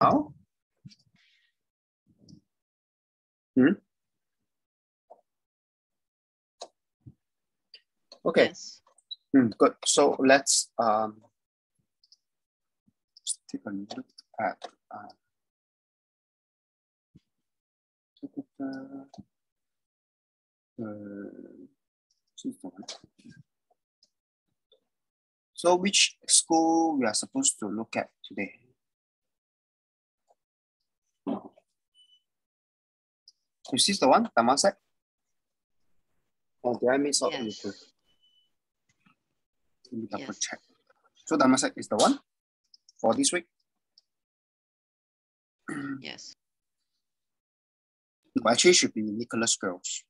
now? Hmm? Okay, Yes. Hmm, good. So let's um take a look at uh, uh, so which school we are supposed to look at today? Is this the one, Temasek? Or did I miss out Yes. Let me double Yes. check. So Temasek is the one for this week? Yes. No, actually, it should be Nicholas Girls.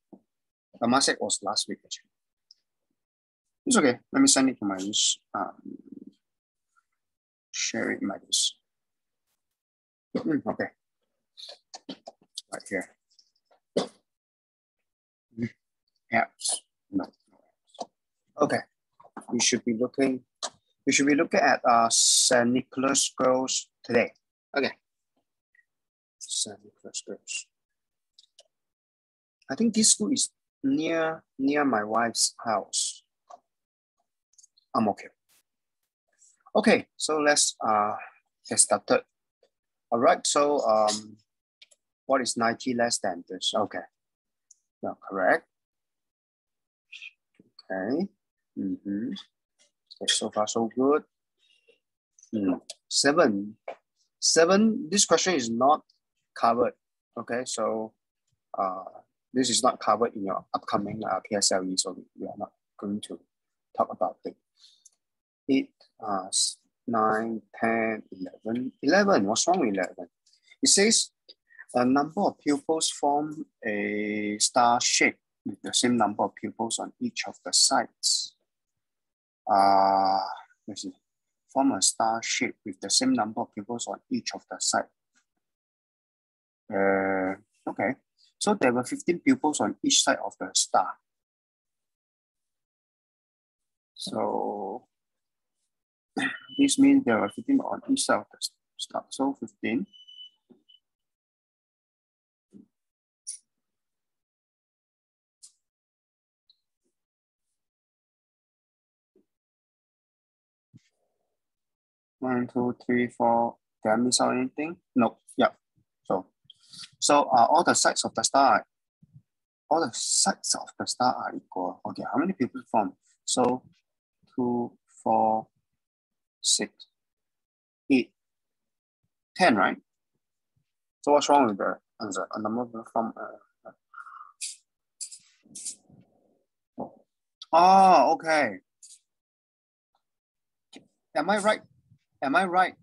Temasek was last week, actually. It's okay. Let me send it to my list. Um, share it in my list. Hmm, okay. Right here. Hmm, Apps. No. Okay. We should be looking. We should be looking at uh St. Nicholas Girls today. Okay. St. Nicholas Girls. I think this school is near near my wife's house. I'm okay. Okay, so let's uh get started. All right, so um, what is 90 less than this? Okay, no, correct. Okay, mm-hmm. So far so good. Mm. Seven, seven, this question is not covered. Okay, so uh, this is not covered in your upcoming uh, PSLE, so we are not going to talk about it. 8, uh, 9, 10, 11. 11, what's wrong with 11? It says a number of pupils form a star shape with the same number of pupils on each of the sides. Uh, let's see. Form a star shape with the same number of pupils on each of the sides. Uh, okay. So there were 15 pupils on each side of the star. So this means there are 15 on each side of the star. So 15. One, two, three, four. Did I miss out anything? No. Yep. So, so uh, all the sides of the star, all the sides of the star are equal. Okay, how many people form? So, two, four, six, eight, ten, right? So what's wrong with the answer? A number form. Uh, oh, okay. Am I right? Am I right?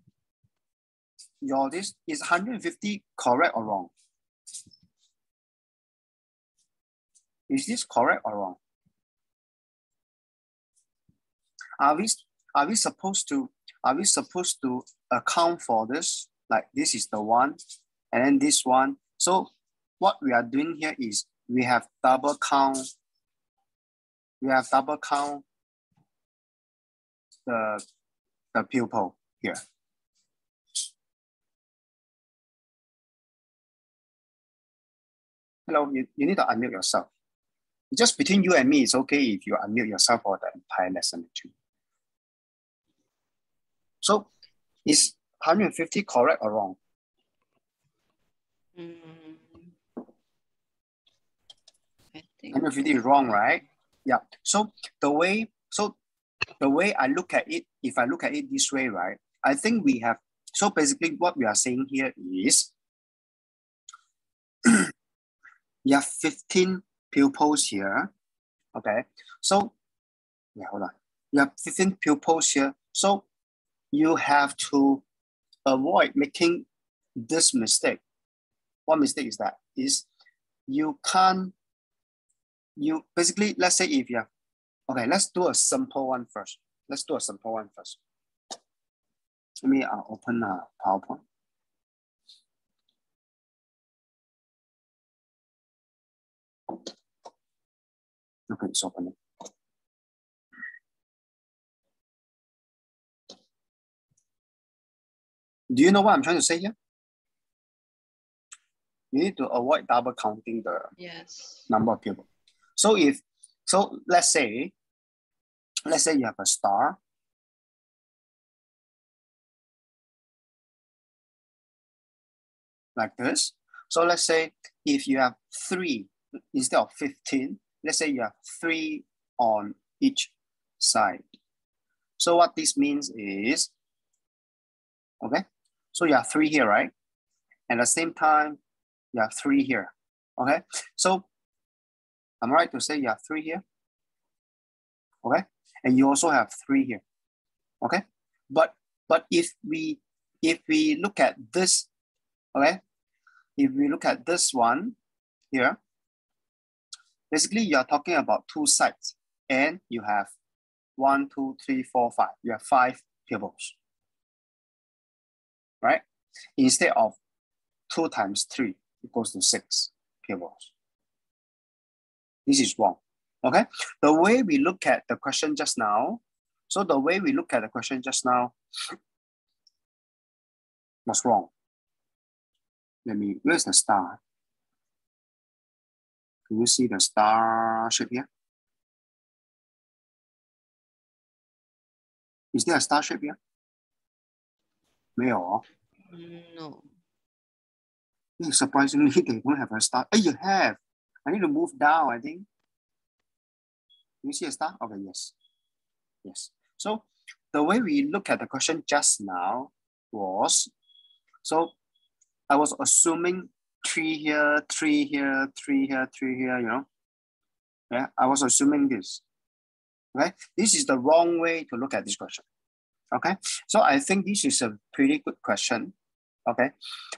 Your this is 150 correct or wrong? Is this correct or wrong? Are we are we supposed to are we supposed to account for this? Like this is the one, and then this one. So what we are doing here is we have double count. We have double count the the pupil here. Hello, you, you need to unmute yourself. Just between you and me, it's okay if you unmute yourself for the entire lesson too. So is 150 correct or wrong? Mm, I think 150 is wrong, right? Yeah. So the way, so the way I look at it, if I look at it this way, right? I think we have, so basically what we are saying here is you have 15 pupils here. Okay. So yeah, hold on. You have 15 pupils here. So you have to avoid making this mistake. What mistake is that? Is you can't, you basically, let's say if you have, okay, let's do a simple one first. Let's do a simple one first. Let me uh, open a PowerPoint. Okay, it's opening. Do you know what I'm trying to say here? You need to avoid double counting the Yes. number of people. So if so, let's say, let's say you have a star. Like this. So let's say if you have three instead of 15, let's say you have three on each side. So what this means is, okay, so you have three here, right? And at the same time, you have three here, okay? So I'm right to say you have three here, okay? And you also have three here, okay? But but if we if we look at this, okay, if we look at this one here, basically you're talking about two sides and you have one, two, three, four, five. You have five pupils, right? Instead of two times three equals to six pupils. This is wrong, okay? The way we look at the question just now, so the way we look at the question just now was wrong. Let me, where's the star? Can you see the star shape here? Is there a star shape here? 没有哦。 No. Yeah, surprisingly, they don't have a star. Oh, you have. I need to move down, I think. You see a star? Okay, yes. Yes. So the way we look at the question just now was, so I was assuming three here, three here, three here, three here, you know. Yeah, I was assuming this. Okay, this is the wrong way to look at this question. Okay, so I think this is a pretty good question. Okay,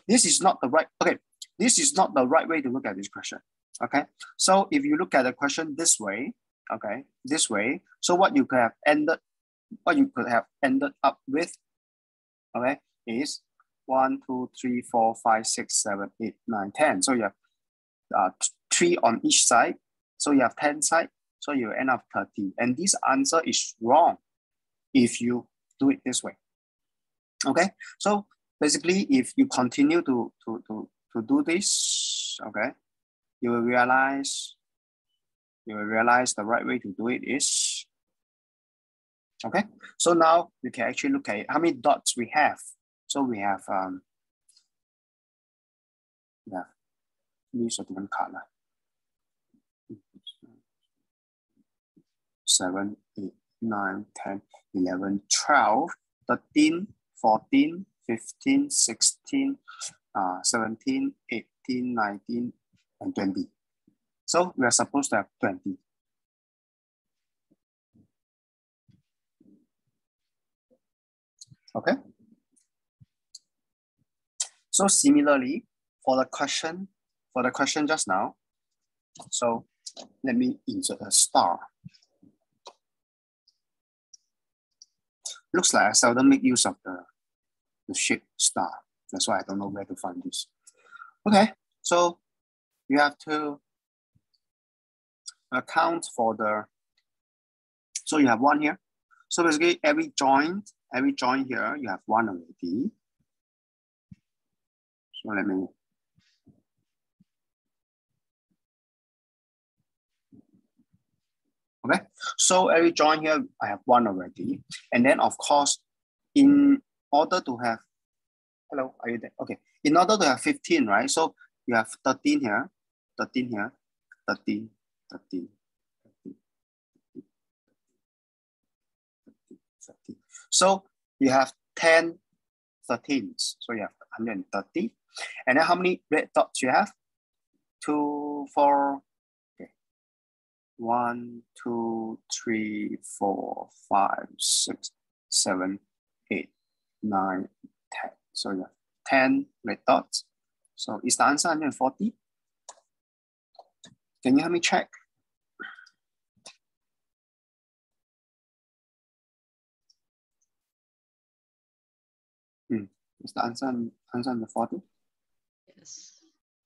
this is not the right, okay, this is not the right way to look at this question. Okay, so if you look at the question this way, okay, this way, so what you could have ended, what you could have ended up with, okay, is one, two, three, four, five, six, seven, eight, nine, ten. So you have uh, three on each side. So you have 10 side. So you end up 30. And this answer is wrong if you do it this way. Okay. So basically, if you continue to, to, to, to do this, okay, you will realize you will realize the right way to do it is okay. So now you can actually look at how many dots we have. So we have um, we have use color. Seven, eight, nine, 10, 11, 12, 13, 14, 15, 16, uh, 17, 18, 19, and 20. So we are supposed to have 20. Okay. So similarly, for the question, for the question just now, so let me insert a star. Looks like I seldom make use of the, the shape star. That's why I don't know where to find this. Okay, so you have to account for the, so you have one here. So basically every joint, every joint here, you have one already. So let me Okay, so every join here, I have one already. And then of course, in order to have, hello, are you there? Okay, in order to have 15, right? So you have 13 here, 13 here, 13, 13, 13, 13, 13. So you have 10 13s. So you have 130. And then how many red dots you have? Two, four, okay. One, two, three, four, five, six, seven, eight, nine, 10. So you have 10 red dots. So is the answer 140? Can you help me check? Hmm. Is the answer answer 140?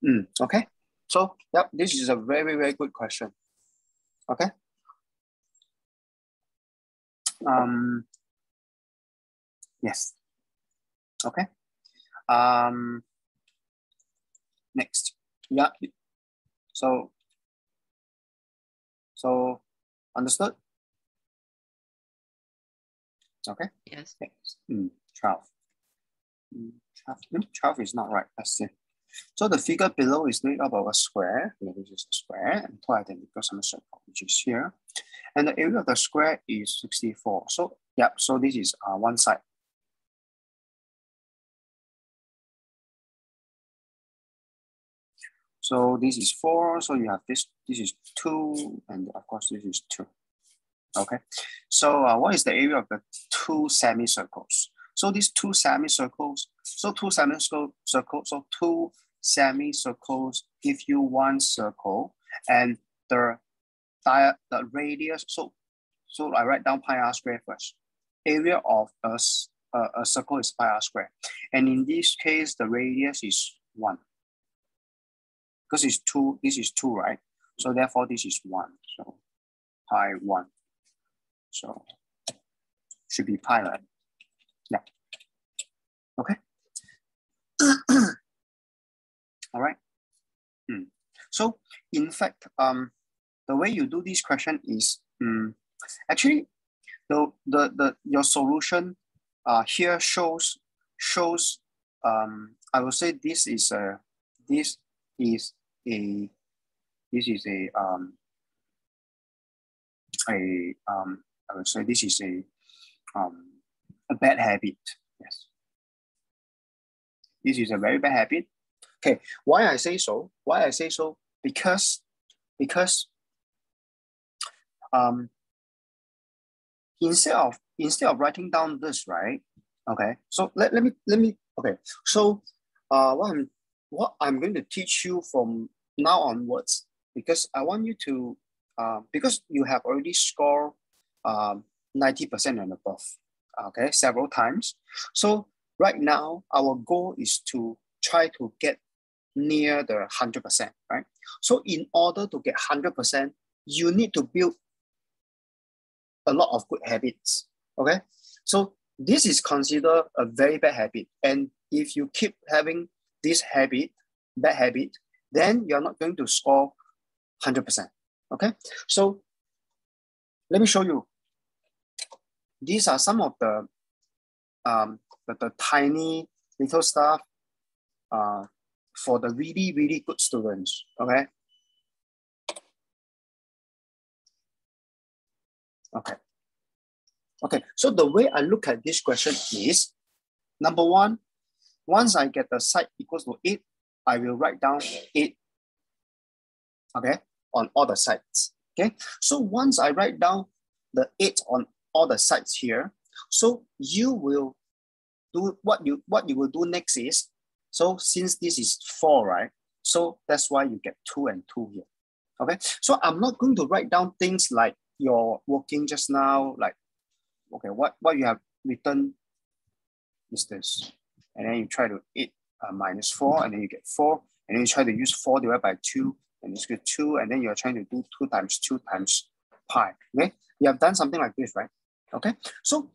Mm, okay. So, yep, this is a very, very good question. Okay. Um, yes. Okay. Um, next. Yeah. So, so understood? Okay. Yes. Yes. Mm, 12. Mm, 12. Mm, 12 is not right. Let's see. So the figure below is made up of a square. This is a square and two identical semicircle, which is here. And the area of the square is 64. So, yeah, so this is uh, one side. So this is four. So you have this, this is two, and of course this is two. Okay. So uh, what is the area of the two semicircles? So these two semicircles, so two semicircles, so two semicircles give you one circle, and the the radius. So so I write down pi r square first. Area of a, a, a circle is pi r square, and in this case the radius is one because it's two, this is two, right? So therefore this is one, so pi one. So should be pi, right? Yeah. Okay. All right. Hmm. So in fact, um, the way you do this question is um, actually the, the, the your solution uh, here shows shows um, I will say this is a this is a this is a um a um I would say this is a um a bad habit. Yes. This is a very bad habit. Okay, why I say so? Why I say so? Because because um instead of instead of writing down this, right? Okay, so let, let me let me okay. So uh what I'm what I'm going to teach you from now onwards, because I want you to, uh, because you have already scored um, 90% and above, okay, several times. So right now, our goal is to try to get near the 100%, right? So in order to get 100%, you need to build a lot of good habits, okay? So this is considered a very bad habit. And if you keep having this habit, bad habit, then you're not going to score 100%. Okay, so let me show you. These are some of the, um, the, the tiny little stuff uh, for the really, really good students. Okay. Okay. Okay, so the way I look at this question is, number one, once I get the side equals to 8, I will write down 8, okay, on all the sides, okay? So once I write down the 8 on all the sides here, so you will do what you what you will do next is, so since this is 4, right? So that's why you get 2 and 2 here, okay? So I'm not going to write down things like you're working just now, like, okay, what, what you have written is this. And then you try to 8 uh, minus 4, and then you get 4. And then you try to use 4 divided by 2, and it's good 2. And then you're trying to do 2 times 2 times pi. Okay? You have done something like this, right? Okay? So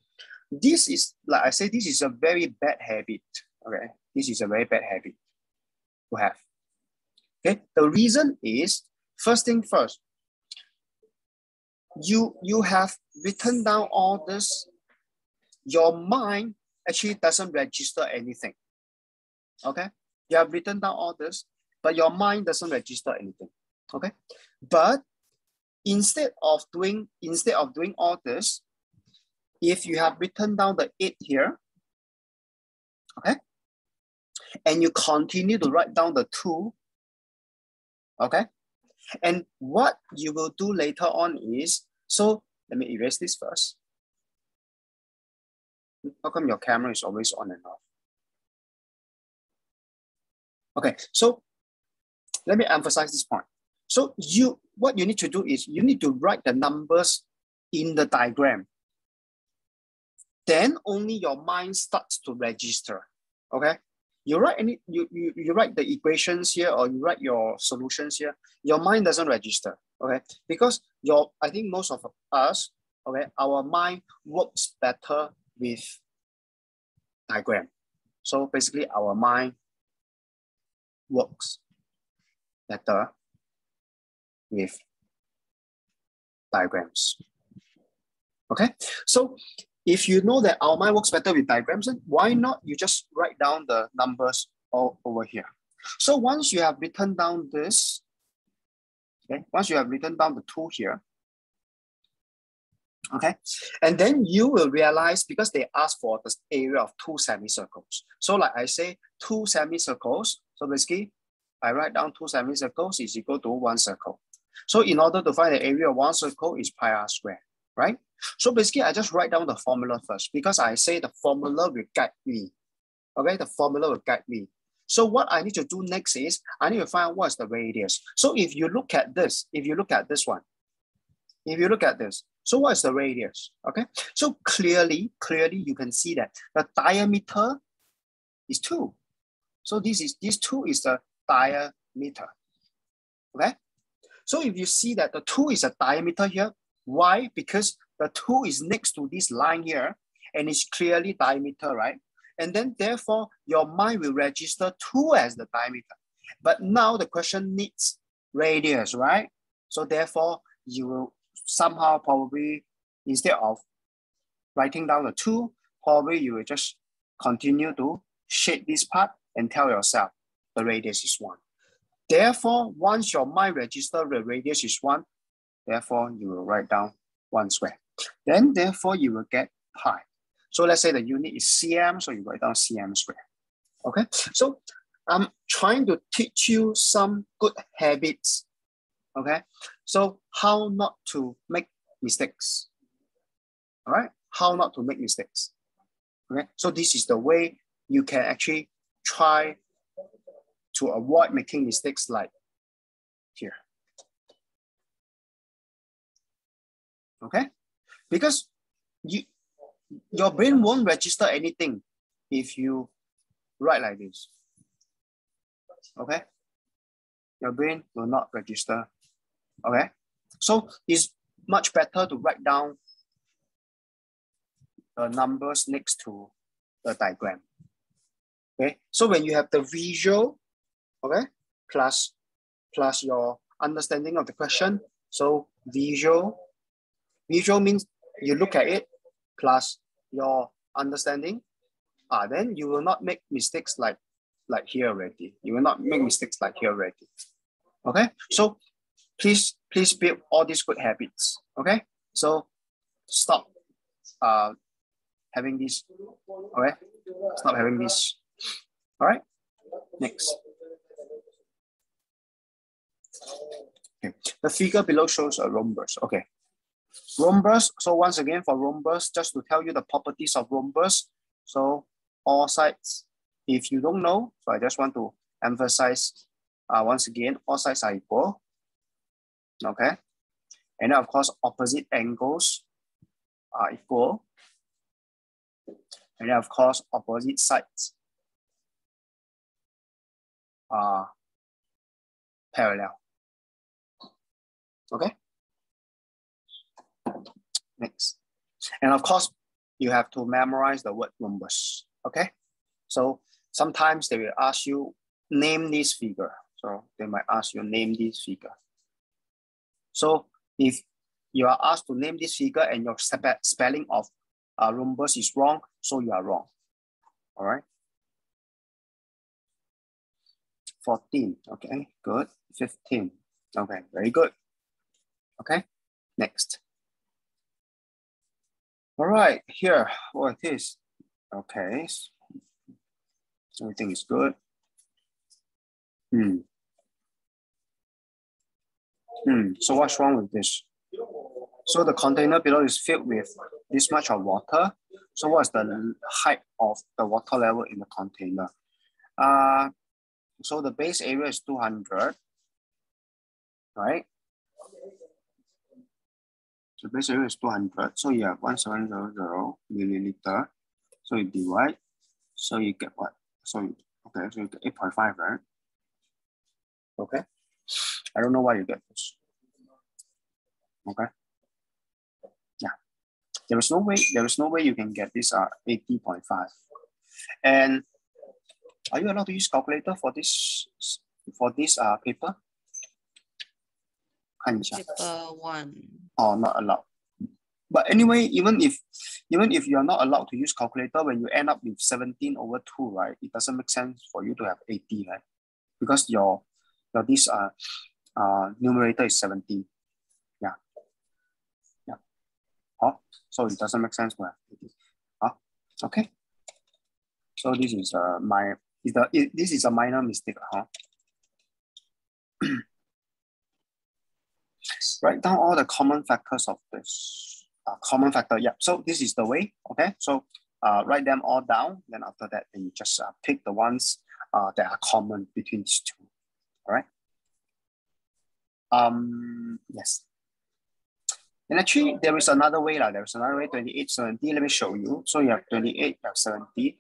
this is, like I said, this is a very bad habit. Okay? This is a very bad habit to have. Okay? The reason is, first thing first, you, you have written down all this, your mind actually doesn't register anything. Okay, you have written down all this, but your mind doesn't register anything. Okay, but instead of doing instead of doing all this, if you have written down the eight here, okay, and you continue to write down the two, okay, and what you will do later on is so. Let me erase this first. How come your camera is always on and off? Okay, so let me emphasize this point. So you, what you need to do is you need to write the numbers in the diagram. Then only your mind starts to register. Okay, you write any you, you you write the equations here or you write your solutions here. Your mind doesn't register. Okay, because your I think most of us okay our mind works better with diagram. So basically, our mind works better with diagrams. Okay, so if you know that our mind works better with diagrams, then why not you just write down the numbers all over here. So once you have written down this, okay, once you have written down the two here, okay, and then you will realize because they ask for the area of two semicircles. So like I say, two semicircles, so basically I write down two semicircles is equal to one circle. So in order to find the area of one circle is pi r squared, right? So basically, I just write down the formula first because I say the formula will guide me. Okay, the formula will guide me. So what I need to do next is I need to find what's the radius. So if you look at this, if you look at this one, if you look at this, so what is the radius? Okay, so clearly, clearly you can see that the diameter is two. So this is this two is the diameter. Okay, so if you see that the two is a diameter here, why? Because the two is next to this line here and it's clearly diameter, right? And then therefore your mind will register two as the diameter. But now the question needs radius, right? So therefore you will somehow probably, instead of writing down the two, probably you will just continue to shape this part and tell yourself the radius is one. Therefore, once your mind register the radius is one, therefore you will write down one square. Then therefore you will get pi. So let's say the unit is cm, so you write down cm square. Okay, so I'm trying to teach you some good habits. Okay, so how not to make mistakes. All right, how not to make mistakes. Okay, so this is the way you can actually try to avoid making mistakes like here. Okay, because you your brain won't register anything if you write like this. Okay, your brain will not register. Okay, so it's much better to write down the numbers next to the diagram. Okay, so when you have the visual, okay, plus plus your understanding of the question, so visual, visual means you look at it plus your understanding, ah, then you will not make mistakes like like here already. You will not make mistakes like here already. Okay, so please please build all these good habits. Okay, so stop uh having this. Okay, stop having this. All right, next. Okay. The figure below shows a rhombus. Okay, Rhombus, so once again for rhombus, just to tell you the properties of rhombus. So all sides, if you don't know, so I just want to emphasize uh, once again, all sides are equal. Okay. And of course, opposite angles are equal. And of course, opposite sides are parallel. Okay. Next. And of course, you have to memorize the word rhombus. Okay. So sometimes they will ask you, name this figure. So they might ask you, name this figure. So if you are asked to name this figure and your spelling of uh, rhombus is wrong, so you are wrong. All right. 14, okay, good. 15, okay, very good. Okay, next. All right, here, what it is. Okay, everything is good. Hmm. Hmm, so what's wrong with this? So the container below is filled with this much of water. So what's the height of the water level in the container? Uh, so the base area is 200, right? So base area is 200. So you have 1700 milliliter. So you divide. So you get what? So you, okay, so you get 8.5, right? Okay. I don't know why you get this. Okay. Yeah. There is no way, there is no way you can get this uh 80.5. And are you allowed to use calculator for this for this uh paper? 看一下。 Triple one. or not allowed. But anyway, even if even if you're not allowed to use calculator, when you end up with 17 over 2, right, it doesn't make sense for you to have 80, right? Because your your this uh, uh numerator is 17. Yeah. Yeah. Huh? So it doesn't make sense to have 80. Huh? Okay. So this is uh my is the it, this is a minor mistake, huh? write down all the common factors of this uh, common factor. Yeah, so this is the way. Okay, so uh, write them all down. Then after that, then you just uh, pick the ones uh, that are common between these two. All right. Um. Yes. And actually, there is another way. Like, there's another way, 28, 70. Let me show you. So you have 28, you have 70.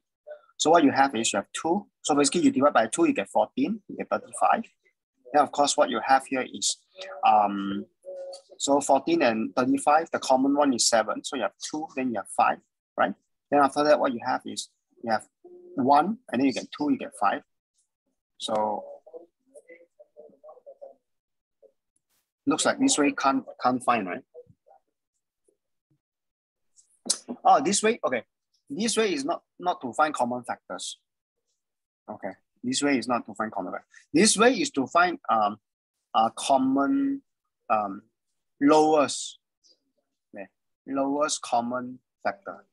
So what you have is you have 2. So basically, you divide by 2, you get 14, you get 35. Then, of course, what you have here is um, so 14 and 35, the common one is 7. So you have 2, then you have 5, right? Then after that, what you have is you have 1, and then you get 2, you get 5. So looks like this way can't, can't find, right? Oh, this way, okay. This way is not, not to find common factors. Okay, this way is not to find common factors. This way is to find um, a common um, lowest, yeah, lowest common factor.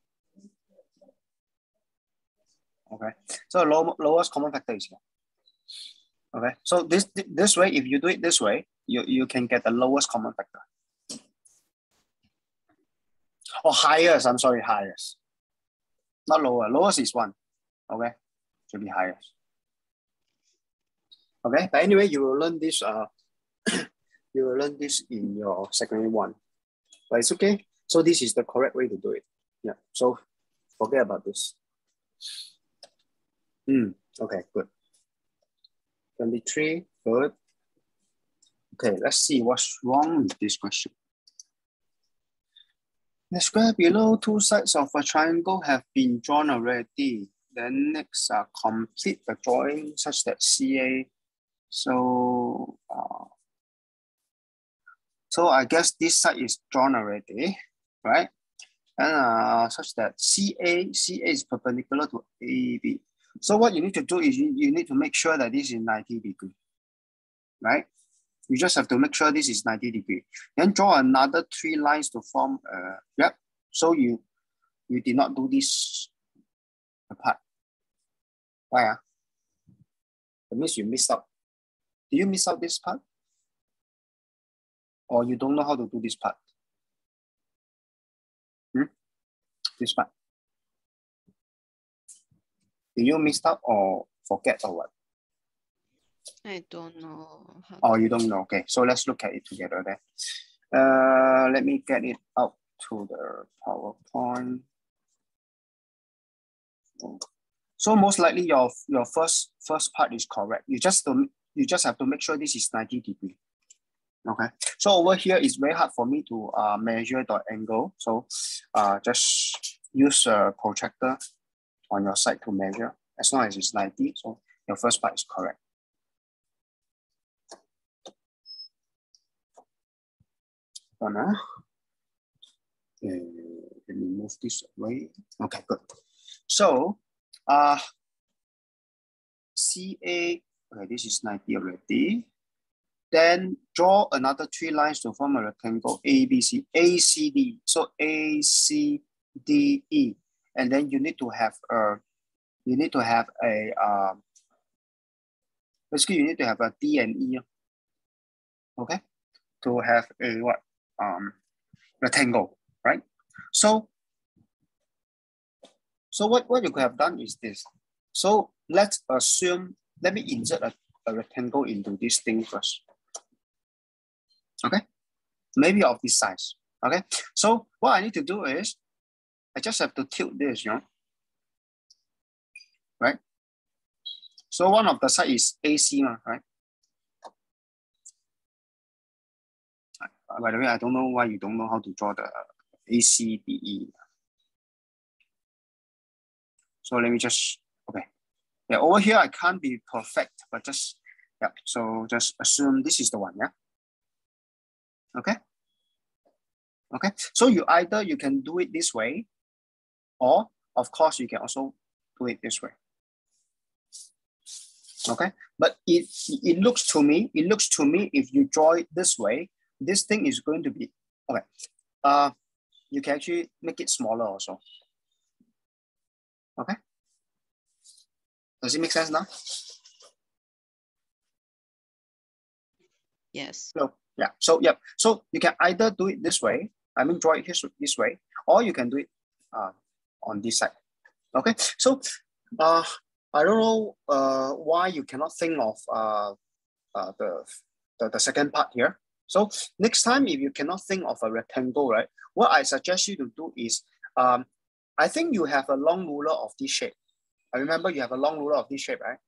Okay, so low, lowest common factor is here. Okay, so this this way, if you do it this way, you, you can get the lowest common factor. Or highest, I'm sorry, highest. Not lower, lowest is one. Okay, should be highest. Okay, but anyway, you will learn this uh you will learn this in your secondary one. But it's okay. So this is the correct way to do it. Yeah. So forget about this. Mm, okay, good. 23, good. Okay, let's see what's wrong with this question. The square below two sides of a triangle have been drawn already. Then next, uh, complete the drawing such that CA. So, uh, so I guess this side is drawn already, right? And uh, such that CA, CA is perpendicular to AB. So what you need to do is you, you need to make sure that this is 90 degree, right? You just have to make sure this is 90 degree. Then draw another three lines to form, uh, yep. So you, you did not do this part. Why? Uh? That means you missed out. Do you miss out this part? Or you don't know how to do this part? Hmm? This part. Do you miss out or forget or what? I don't know. How Oh, you don't know. Okay, so let's look at it together then. Uh, let me get it out to the PowerPoint. So most likely your your first first part is correct. You just to, you just have to make sure this is 90 degree. Okay. So over here it's very hard for me to uh, measure the angle. So uh, just use a protractor on your side to measure. As long as it's 90, so your first part is correct. Uh, let me move this away. Okay, good. So, uh, CA, okay, this is 90 already. Then draw another three lines to form a rectangle ABC, ACD. So ACDE. And then you need to have a, you need to have a, um, basically you need to have a D and E. Okay, to have a what? Um, rectangle, right? So, so what, what you could have done is this. So let's assume, let me insert a, a rectangle into this thing first. Okay, maybe of this size. Okay, so what I need to do is I just have to tilt this, you know, right? So one of the side is AC, right? By the way, I don't know why you don't know how to draw the ACDE. So let me just, okay. Yeah, over here I can't be perfect, but just, yeah, so just assume this is the one, yeah? Okay. Okay. So you either you can do it this way, or of course you can also do it this way. Okay. But it it looks to me, it looks to me if you draw it this way, this thing is going to be okay. Uh you can actually make it smaller also. Okay. Does it make sense now? Yes. So yeah, so yeah, so you can either do it this way, I mean draw it this, this way, or you can do it uh, on this side. Okay, so uh, I don't know uh, why you cannot think of uh, uh, the, the, the second part here. So next time, if you cannot think of a rectangle, right, what I suggest you to do is, um, I think you have a long ruler of this shape. I remember you have a long ruler of this shape, right?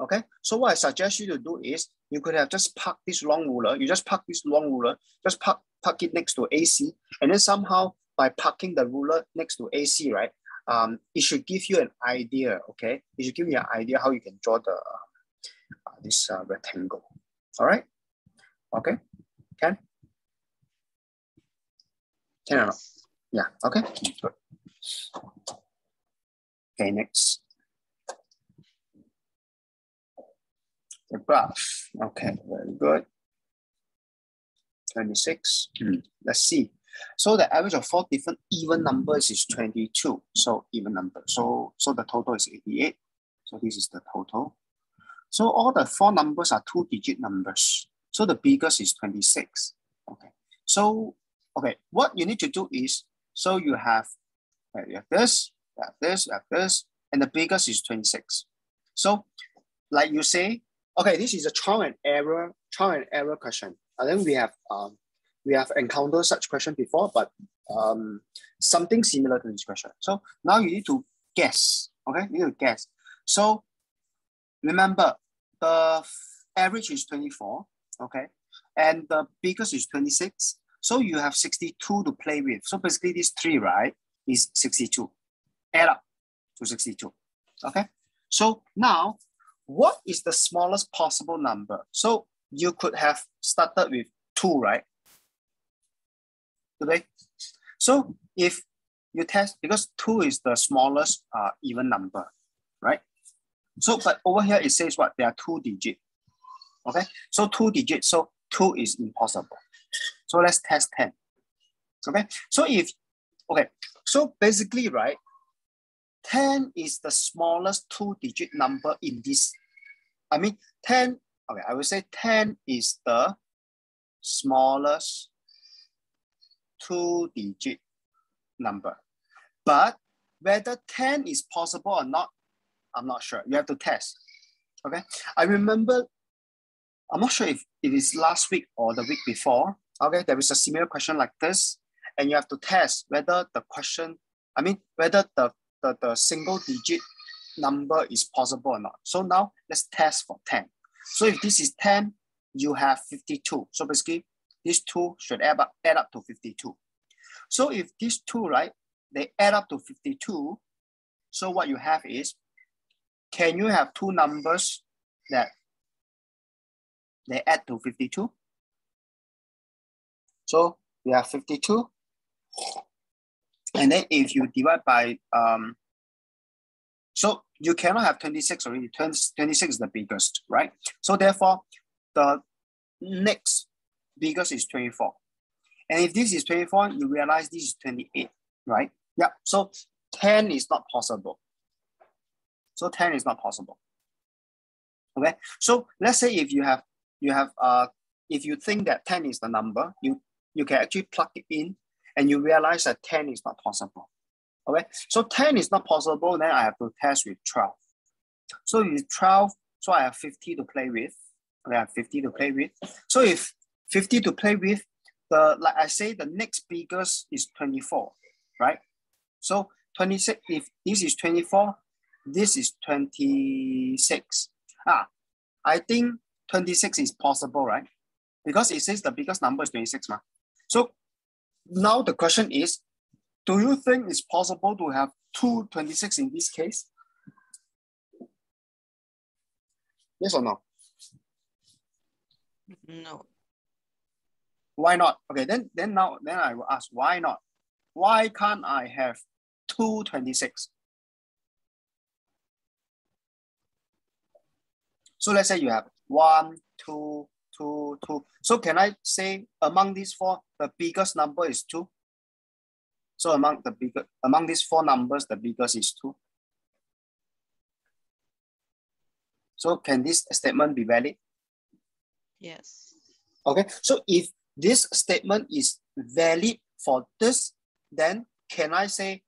Okay, so what I suggest you to do is you could have just park this long ruler. You just park this long ruler, just park, park it next to AC. And then somehow by parking the ruler next to AC, right, um, it should give you an idea, okay? It should give you an idea how you can draw the uh, this uh, rectangle. All right? Okay, can? Can or not? Yeah, okay, good. Next. the graph. Okay, very good. 26. Hmm, let's see. So the average of four different even numbers is 22. So even number. So, so the total is 88. So this is the total. So all the four numbers are two digit numbers. So the biggest is 26. Okay. So, okay, what you need to do is, so you have, you have this, you have this, you have this, and the biggest is 26. So like you say, Okay, this is a trial and error, trial and error question. I think we have um, we have encountered such question before, but um, something similar to this question. So now you need to guess. Okay, you need to guess. So remember, the average is 24. Okay, and the biggest is 26. So you have 62 to play with. So basically, these three right is 62. Add up to 62. Okay. So now what is the smallest possible number? So you could have started with two, right? Okay. So if you test, because two is the smallest uh, even number, right? So, but over here it says what? There are two digits. Okay. So two digits, so two is impossible. So let's test 10. Okay. So if, okay. So basically, right, 10 is the smallest two digit number in this I mean, 10, okay, I would say 10 is the smallest two digit number. But whether 10 is possible or not, I'm not sure. You have to test. Okay. I remember, I'm not sure if it is last week or the week before. Okay. There is a similar question like this. And you have to test whether the question, I mean, whether the, the, the single digit number is possible or not. So now let's test for 10. So if this is 10, you have 52. So basically, these two should add up, add up to 52. So if these two, right, they add up to 52, so what you have is, can you have two numbers that they add to 52? So we have 52. And then if you divide by um, so you cannot have 26 already. 26 is the biggest, right? So therefore, the next biggest is 24. And if this is 24, you realize this is 28, right? Yeah, so 10 is not possible. So 10 is not possible. Okay, so let's say if you have, you have, uh, if you think that 10 is the number, you, you can actually plug it in and you realize that 10 is not possible. Okay, so 10 is not possible, then I have to test with 12. So with 12, so I have 50 to play with. Okay, I have 50 to play with. So if 50 to play with, the like I say, the next biggest is 24, right? So 26, if this is 24, this is 26. Ah, I think 26 is possible, right? Because it says the biggest number is 26. Ma. So now the question is, do you think it's possible to have 226 in this case? Yes or no? No. Why not? Okay, then then now then I will ask why not? Why can't I have 226? So let's say you have one, two, two, two. So can I say among these four, the biggest number is two? So among the bigger among these four numbers, the biggest is two. So can this statement be valid? Yes. Okay, so if this statement is valid for this, then can I say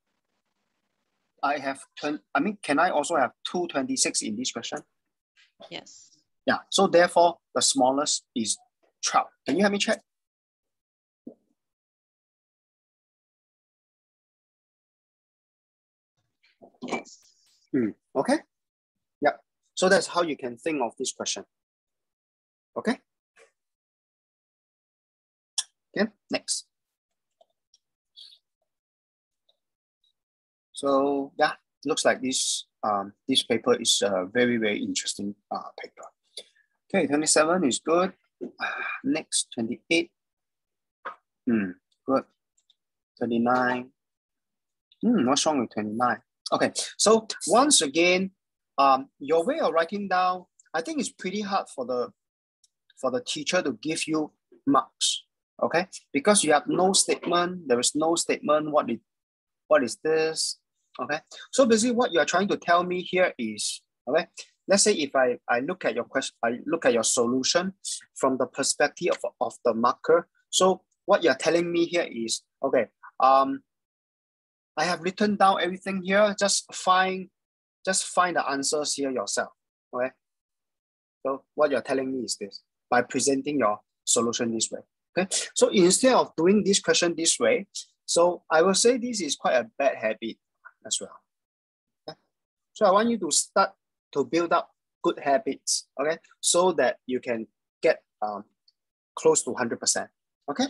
I have 20, I mean, can I also have 226 in this question? Yes. Yeah, so therefore the smallest is 12. Can you help me check? Yes. Hmm. Okay. Yeah. So that's how you can think of this question. Okay. Okay, next. So yeah, looks like this um, this paper is a very, very interesting uh, paper. Okay, 27 is good. Next, 28. Hmm, good. 29. Hmm, what's wrong with 29? Okay, so once again, um, your way of writing down, I think it's pretty hard for the for the teacher to give you marks, okay? Because you have no statement, there is no statement, what is, what is this, okay? So basically what you're trying to tell me here is, okay, let's say if I, I look at your question, I look at your solution from the perspective of, of the marker. So what you're telling me here is, okay, um, I have written down everything here. Just find, just find the answers here yourself. Okay. So what you're telling me is this by presenting your solution this way. Okay. So instead of doing this question this way, so I will say this is quite a bad habit as well. Okay. So I want you to start to build up good habits. Okay. So that you can get um, close to 100%. Okay.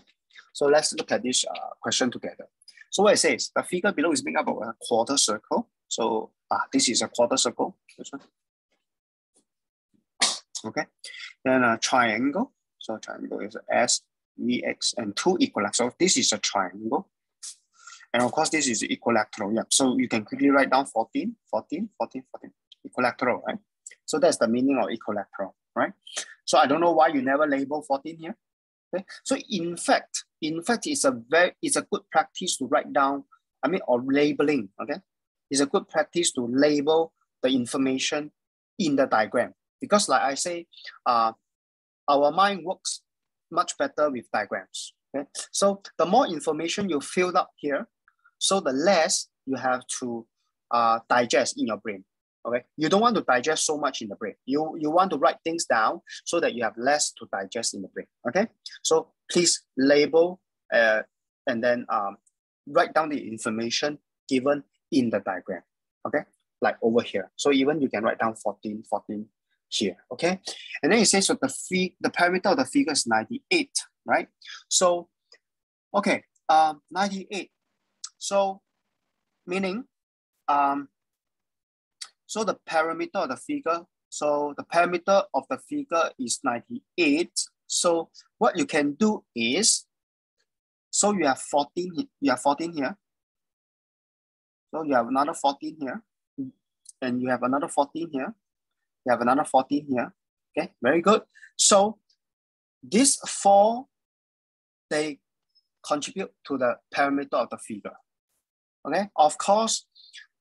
So let's look at this uh, question together. So what it says, the figure below is made up of a quarter circle. So uh, this is a quarter circle, this one. Okay, then a triangle. So triangle is S, V, X, and two equilateral. So this is a triangle. And of course, this is equilateral. Yeah. So you can quickly write down 14, 14, 14, 14. Equilateral, right? So that's the meaning of equilateral, right? So I don't know why you never label 14 here. Okay. So in fact, in fact, it's a very it's a good practice to write down, I mean, or labeling, okay? It's a good practice to label the information in the diagram. Because like I say, uh, our mind works much better with diagrams. Okay. So the more information you filled up here, so the less you have to uh, digest in your brain. Okay, you don't want to digest so much in the brain. You you want to write things down so that you have less to digest in the brain. Okay, so please label uh, and then um, write down the information given in the diagram. Okay, like over here. So even you can write down 14, 14 here. Okay, and then it says so the fee the parameter of the figure is 98, right? So okay, um, 98. So meaning um so the parameter of the figure, so the parameter of the figure is 98. So what you can do is, so you have 14, you have 14 here. So you have another 14 here, and you have another 14 here. You have another 14 here. Okay, very good. So these four, they contribute to the parameter of the figure. Okay, of course,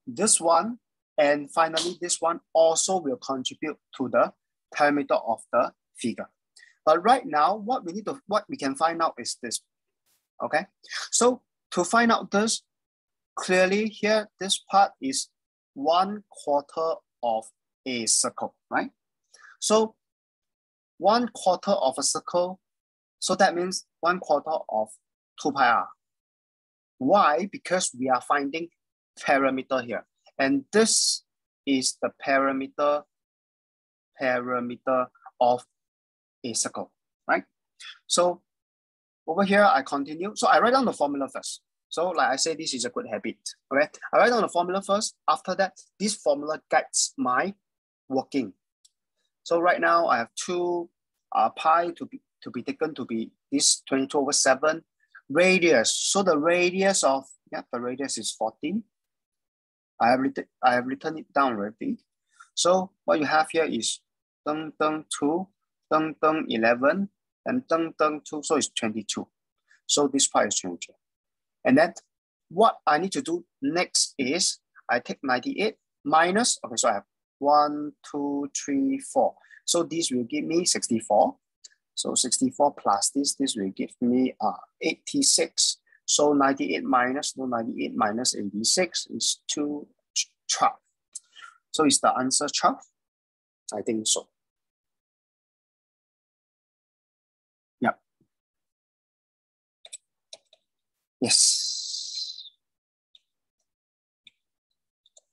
this one and finally, this one also will contribute to the parameter of the figure. But right now, what we need to, what we can find out is this, okay? So to find out this, clearly here, this part is one quarter of a circle, right? So one quarter of a circle, so that means one quarter of 2 pi r. Why? Because we are finding parameter here. And this is the parameter, parameter of a circle, right? So over here, I continue. So I write down the formula first. So like I say, this is a good habit, okay? I write down the formula first. After that, this formula guides my working. So right now I have two uh, pi to be to be taken to be this 22 over 7 radius. So the radius of, yeah, the radius is 14. I have, written, I have written it down already. So what you have here is deng deng 2, deng deng 11, and deng deng 2, so it's 22. So this part is 22. And then what I need to do next is I take 98 minus, okay, so I have 1, 2, 3, 4. So this will give me 64. So 64 plus this, this will give me uh, 86. So 98 minus minus no ninety eight minus eighty six is 2 12. So is the answer 12? I think so. Yep. Yes.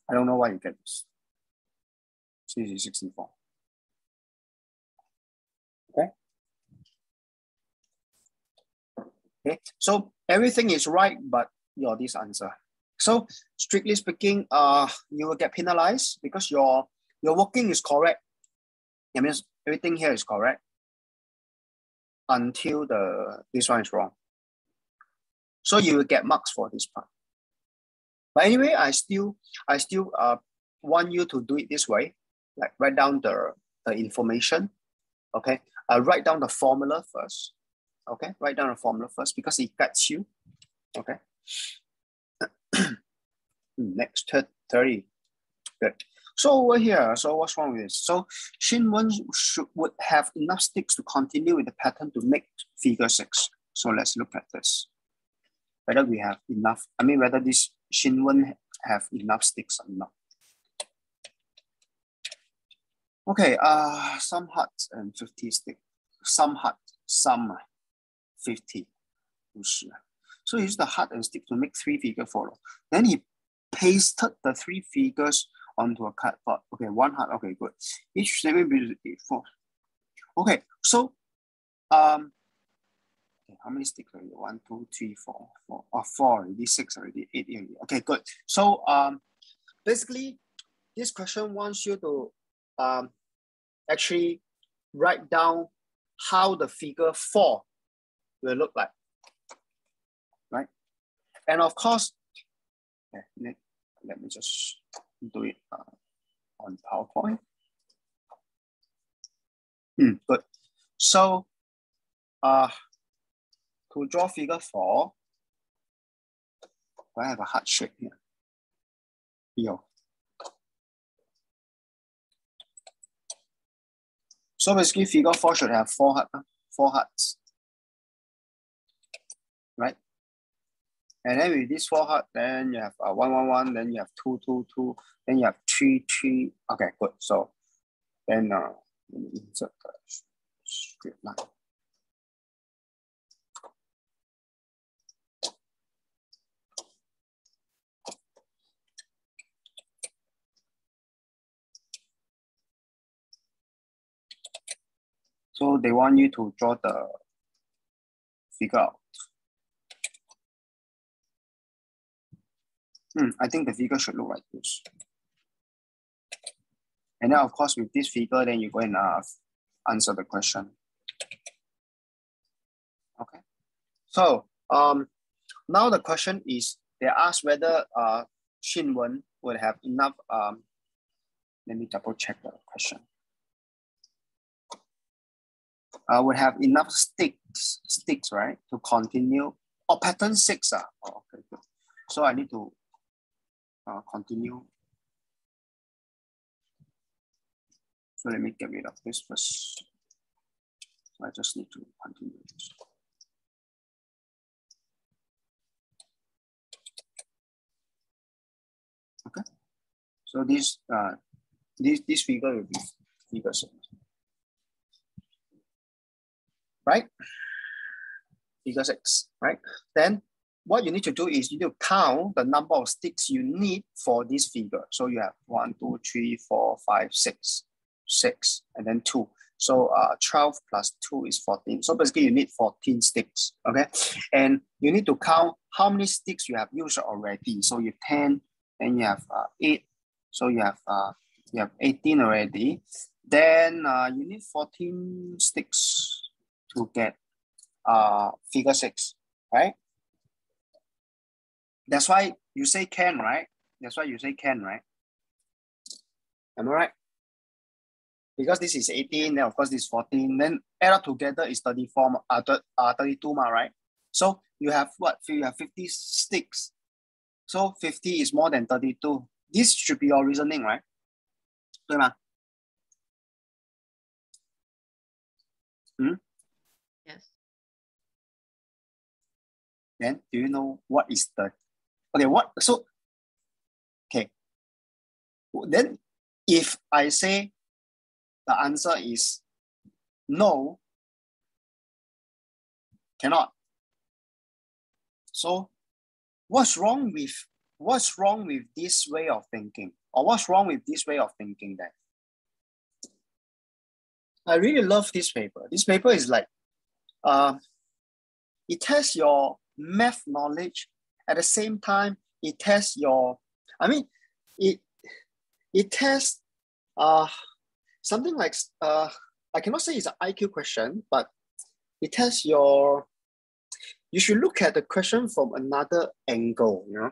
I don't know why you get this. CG64. Okay, so everything is right, but your this answer. So strictly speaking, uh, you will get penalized because your your working is correct. It means everything here is correct until the this one is wrong. So you will get marks for this part. But anyway, I still I still uh want you to do it this way, like write down the, the information. Okay, I write down the formula first. Okay, write down the formula first because it gets you. Okay. Next 30. Good. So over here, so what's wrong with this? So Xin should would have enough sticks to continue with the pattern to make figure six. So let's look at this. Whether we have enough, I mean whether this Xin have enough sticks or not. Okay, uh, some huts and 50 stick. Some hut, some 50. So he used the hut and stick to make three figure follow. Then he pasted the three figures onto a cardboard. Okay, one hut. Okay, good. Each segment be four. Okay, so um, okay, how many sticks already? One, two, three, four, four, or oh, four already, six already, eight already. Okay, good. So um, basically, this question wants you to um, actually write down how the figure four will look like, right? And of course, let, let me just do it uh, on PowerPoint. Hmm, good. So uh, to draw figure four, I have a heart shape here. Here. So basically figure four should have four, four hearts. Right? And then with this four heart, then you have uh, one, one, one, then you have two, two, two, then you have three, three. Okay, good. So then uh, insert the straight line. So they want you to draw the figure out. Hmm, I think the figure should look like this. And then of course with this figure, then you go and uh, answer the question. Okay, so um, now the question is, they ask whether uh, Wen would have enough, um, let me double check the question. Uh, would have enough sticks, sticks, right, to continue, or oh, pattern six, uh. Oh, okay, good. So I need to uh, continue. So let me get rid of this first. So I just need to continue this. Okay. So this uh this this figure will be figure seven. Right? Figure six, right? Then what you need to do is you need to count the number of sticks you need for this figure. So you have one, two, three, four, five, six, six, and then two. So uh, 12 plus two is 14. So basically you need 14 sticks, okay? And you need to count how many sticks you have used already. So you have 10, then you have uh, eight. So you have, uh, you have 18 already. Then uh, you need 14 sticks to get uh, figure six, right? That's why you say can, right? That's why you say can, right? Am I right? Because this is 18, then of course this is 14, then add up together is 34, uh, uh, 32, right? So you have what? You have 50 sticks. So 50 is more than 32. This should be your reasoning, right? 对吗? Hmm? Yes. Then do you know what is the okay? What so okay? Then if I say the answer is no, cannot. So what's wrong with what's wrong with this way of thinking? Or what's wrong with this way of thinking then? I really love this paper. This paper is like uh, it tests your math knowledge at the same time it tests your I mean it it tests uh something like uh I cannot say it's an IQ question, but it tests your you should look at the question from another angle, you know.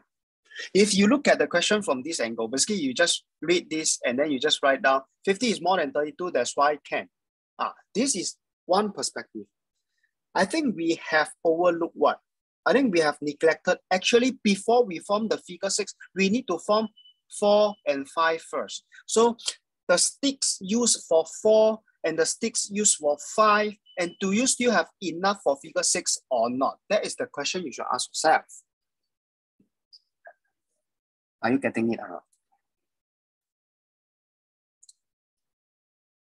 If you look at the question from this angle, basically you just read this and then you just write down 50 is more than 32, that's why can. Ah, this is one perspective. I think we have overlooked what? I think we have neglected, actually before we form the figure six, we need to form four and five first. So the sticks used for four and the sticks used for five, and do you still have enough for figure six or not? That is the question you should ask yourself. Are you getting it or not?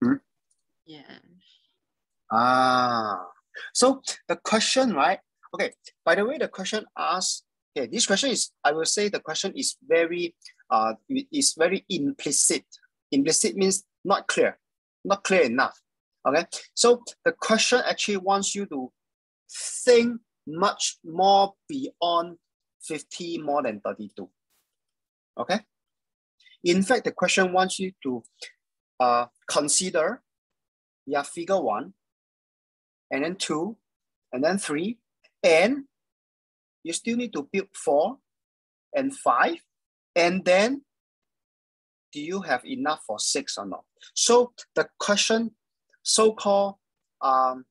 Hmm? Yeah. Ah, so the question, right? Okay, by the way, the question asks, okay, this question is, I will say the question is very, uh, is very implicit. Implicit means not clear, not clear enough. Okay, so the question actually wants you to think much more beyond 50 more than 32. Okay, in fact, the question wants you to uh, consider your figure one, and then two, and then three, and you still need to build four and five, and then do you have enough for six or not? So the question, so-called um,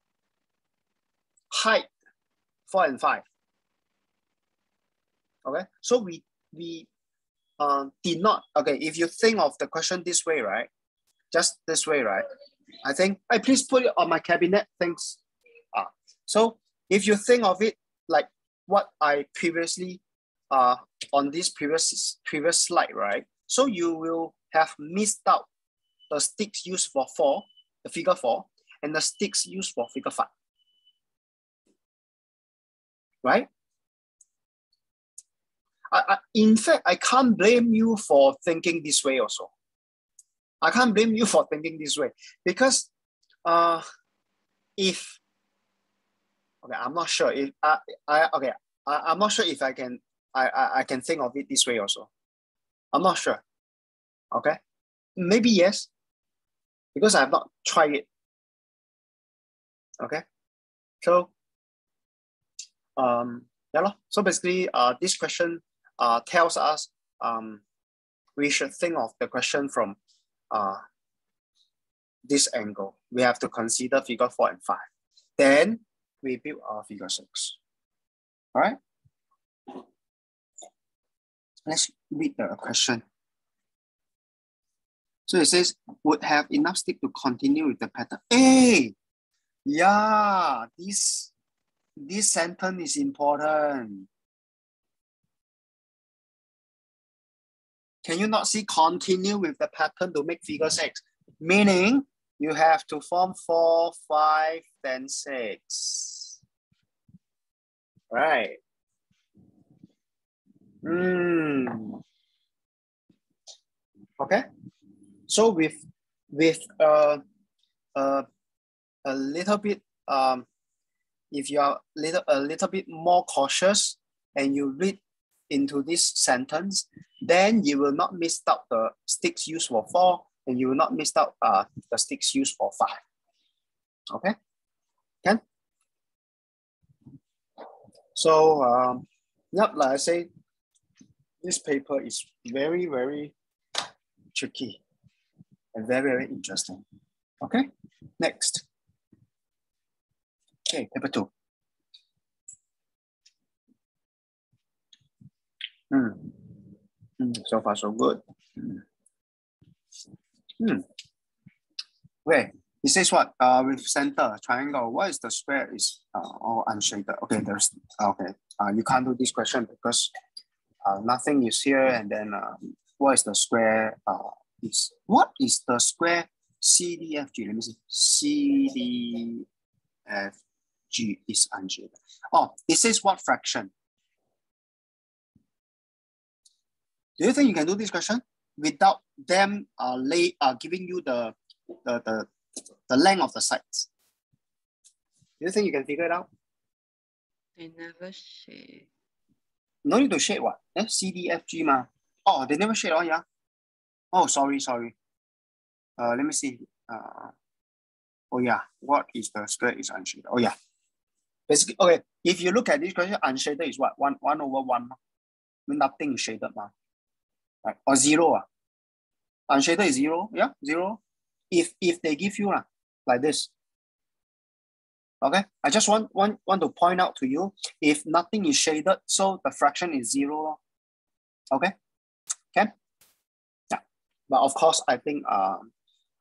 height, four and five. Okay, so we we uh, did not. Okay, if you think of the question this way, right? Just this way, right? I think. I please put it on my cabinet. Thanks. Ah, so if you think of it like what I previously uh on this previous previous slide, right? So you will have missed out the sticks used for four, the figure four, and the sticks used for figure five. Right? I, I, in fact, I can't blame you for thinking this way also. I can't blame you for thinking this way because uh, if okay, I'm not sure if I, I okay, I, I'm not sure if I can I, I, I can think of it this way also. I'm not sure. Okay. Maybe yes, because I have not tried it. Okay. So um yeah, so basically uh this question uh tells us um we should think of the question from uh this angle. We have to consider figure four and five. Then we build our figure six. All right. Let's read the question. So it says, would have enough stick to continue with the pattern. Hey, yeah, this, this sentence is important. Can you not see continue with the pattern to make figure six? Meaning you have to form four, five, then six. Right. Hmm. Okay. So with with uh, uh, a little bit um, if you are little a little bit more cautious and you read into this sentence, then you will not miss out the sticks used for four, and you will not miss out uh, the sticks used for five. Okay. Can? So, um, yep, like I say, this paper is very, very tricky and very, very interesting. Okay, next. Okay, paper two. Hmm. Mm, so far, so good. Mm. Hmm. Okay, it says what? Uh, with center triangle, what is the square is uh, all unshaded? Okay, there's okay. Uh, you can't do this question because uh, nothing is here, and then um, what is the square? Uh, is what is the square CDFG? Let me see. CDFG is unshaded. Oh, it says what fraction? Do you think you can do this question without them uh, lay, uh, giving you the, the, the, the length of the sides? Do you think you can figure it out? They never say. No need to shade what? Eh? CDFG ma. Oh, they never shade. Oh, yeah. Oh, sorry, sorry. Uh, let me see. Uh, oh, yeah. What is the square is unshaded? Oh, yeah. Basically, okay. If you look at this question, unshaded is what? One, one over one. Nothing is shaded. Ma right? Or zero. Uh. Unshaded is zero, yeah, zero. If if they give you uh, like this. Okay, I just want, want, want to point out to you, if nothing is shaded, so the fraction is zero. Okay, okay? Yeah, but of course, I think uh,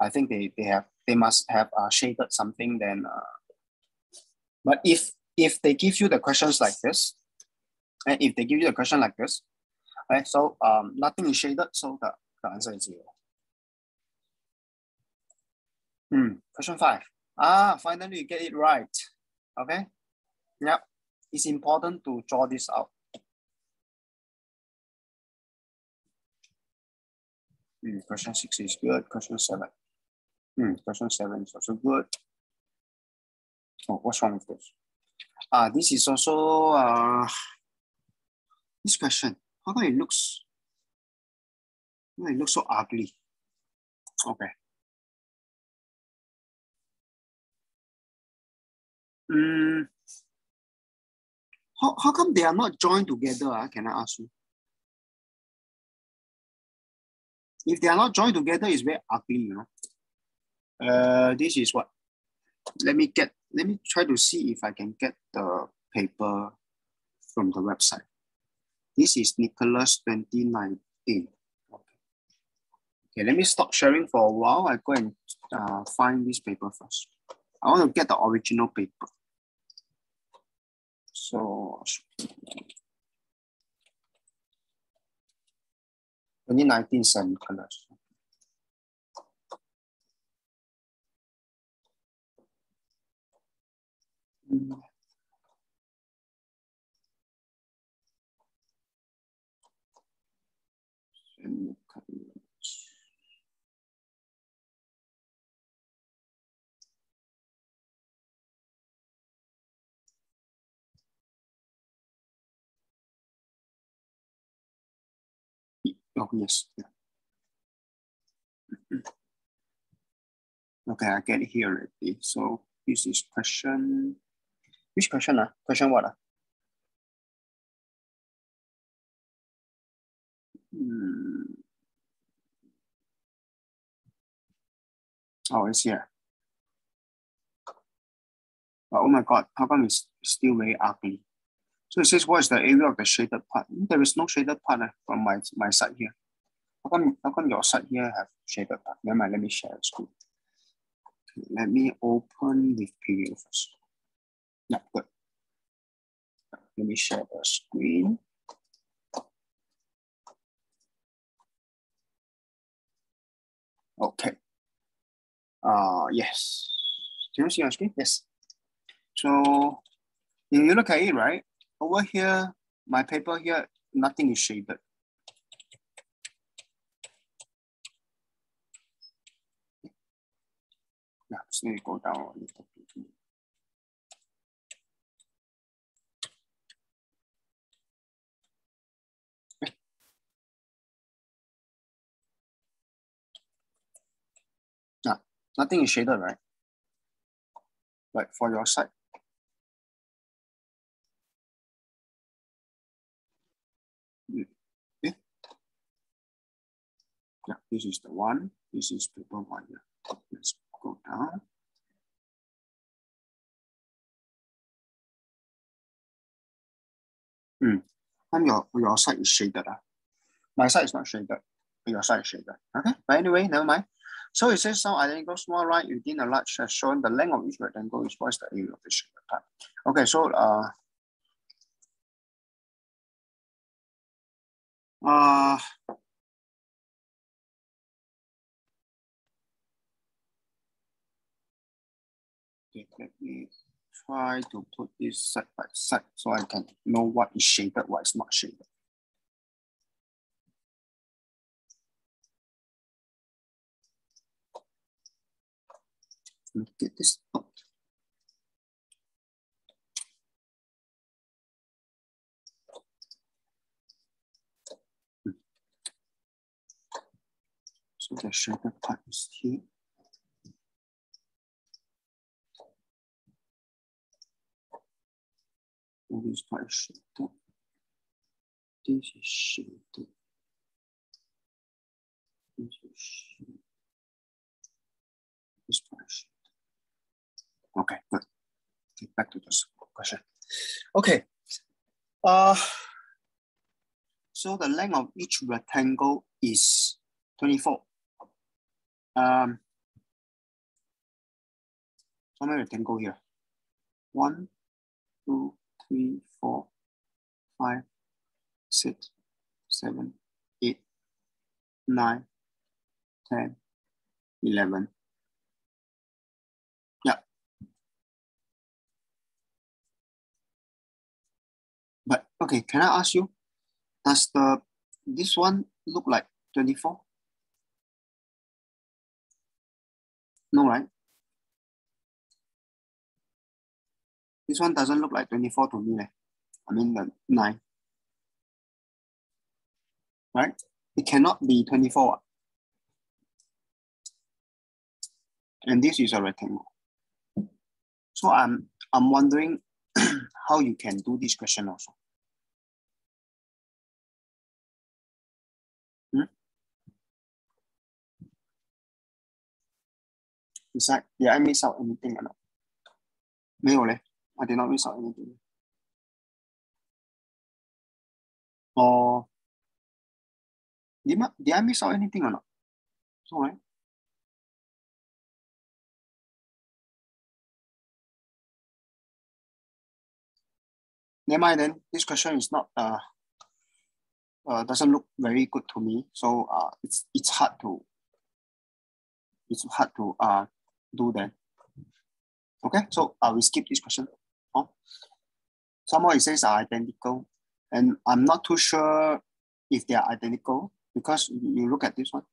I think they, they have they must have uh, shaded something then. Uh, but if if they give you the questions like this, and if they give you the question like this, Okay, so um, nothing is shaded, so the, the answer is zero. Hmm, question five. Ah, finally you get it right. Okay, yep, it's important to draw this out. Hmm, question six is good, question seven. Hmm, question seven is also good. Oh, what's wrong with this? Ah, this is also uh, this question. How come it looks, it looks so ugly? Okay. Mm, how, how come they are not joined together? Uh, can I ask you? If they are not joined together, it's very ugly, you know. Uh, this is what. Let me get. Let me try to see if I can get the paper from the website. This is Nicholas 2019. Okay. okay, let me stop sharing for a while. I go and uh, find this paper first. I want to get the original paper. So, 2019 St. Nicholas. Mm. Oh, yes. Yeah. Okay, I get it here already. So this is question, which question? Uh? Question what? Uh? Hmm. Oh, it's here. Oh my God, how come it's still very ugly? So it says, what is the area of the shaded part? There is no shaded part uh, from my, my side here. How come, how come your side here have shaded part? Never mind, let me share the screen. Let me open with preview first. Yeah, good. Let me share the screen. Okay. Uh, yes. Can you see on screen? Yes. So you look at it, right? Over here, my paper here, nothing is shaded. Yeah, just need to go down a little bit. Nothing is shaded, right? like for your side. Yeah. Yeah, this is the one. This is one. Yeah. Let's go down. Mm. And your, your side is shaded. Uh. My side is not shaded. Your side is shaded. Okay. But anyway, never mind. So it says some identical small right within a large has shown the length of each rectangle is twice the area of the shaded part. Okay, so uh, uh let me try to put this side by side so I can know what is shaded, what is not shaded. Look at this. So the shaded part is here. This is shaded. This is shaded. This part is. Okay, good. Okay, back to this question. Okay. Uh, so the length of each rectangle is 24. Um, how many rectangle here? One, two, three, four, five, six, seven, eight, nine, ten, eleven. Yeah. But okay, can I ask you, does the this one look like 24? No, right? This one doesn't look like 24 to me. Eh? I mean the 9. Right? It cannot be 24. And this is a rectangle. So I'm, I'm wondering how you can do this question also. Hmm? Is that, did I miss out anything or not? 没有嘞。 I did not miss out anything. Or did, I, did I miss out anything or not? Sorry. Never mind then. This question is not uh, uh doesn't look very good to me. So uh it's it's hard to it's hard to uh do that. Okay, so I will skip this question. Somehow it says are identical. And I'm not too sure if they are identical because you look at this one.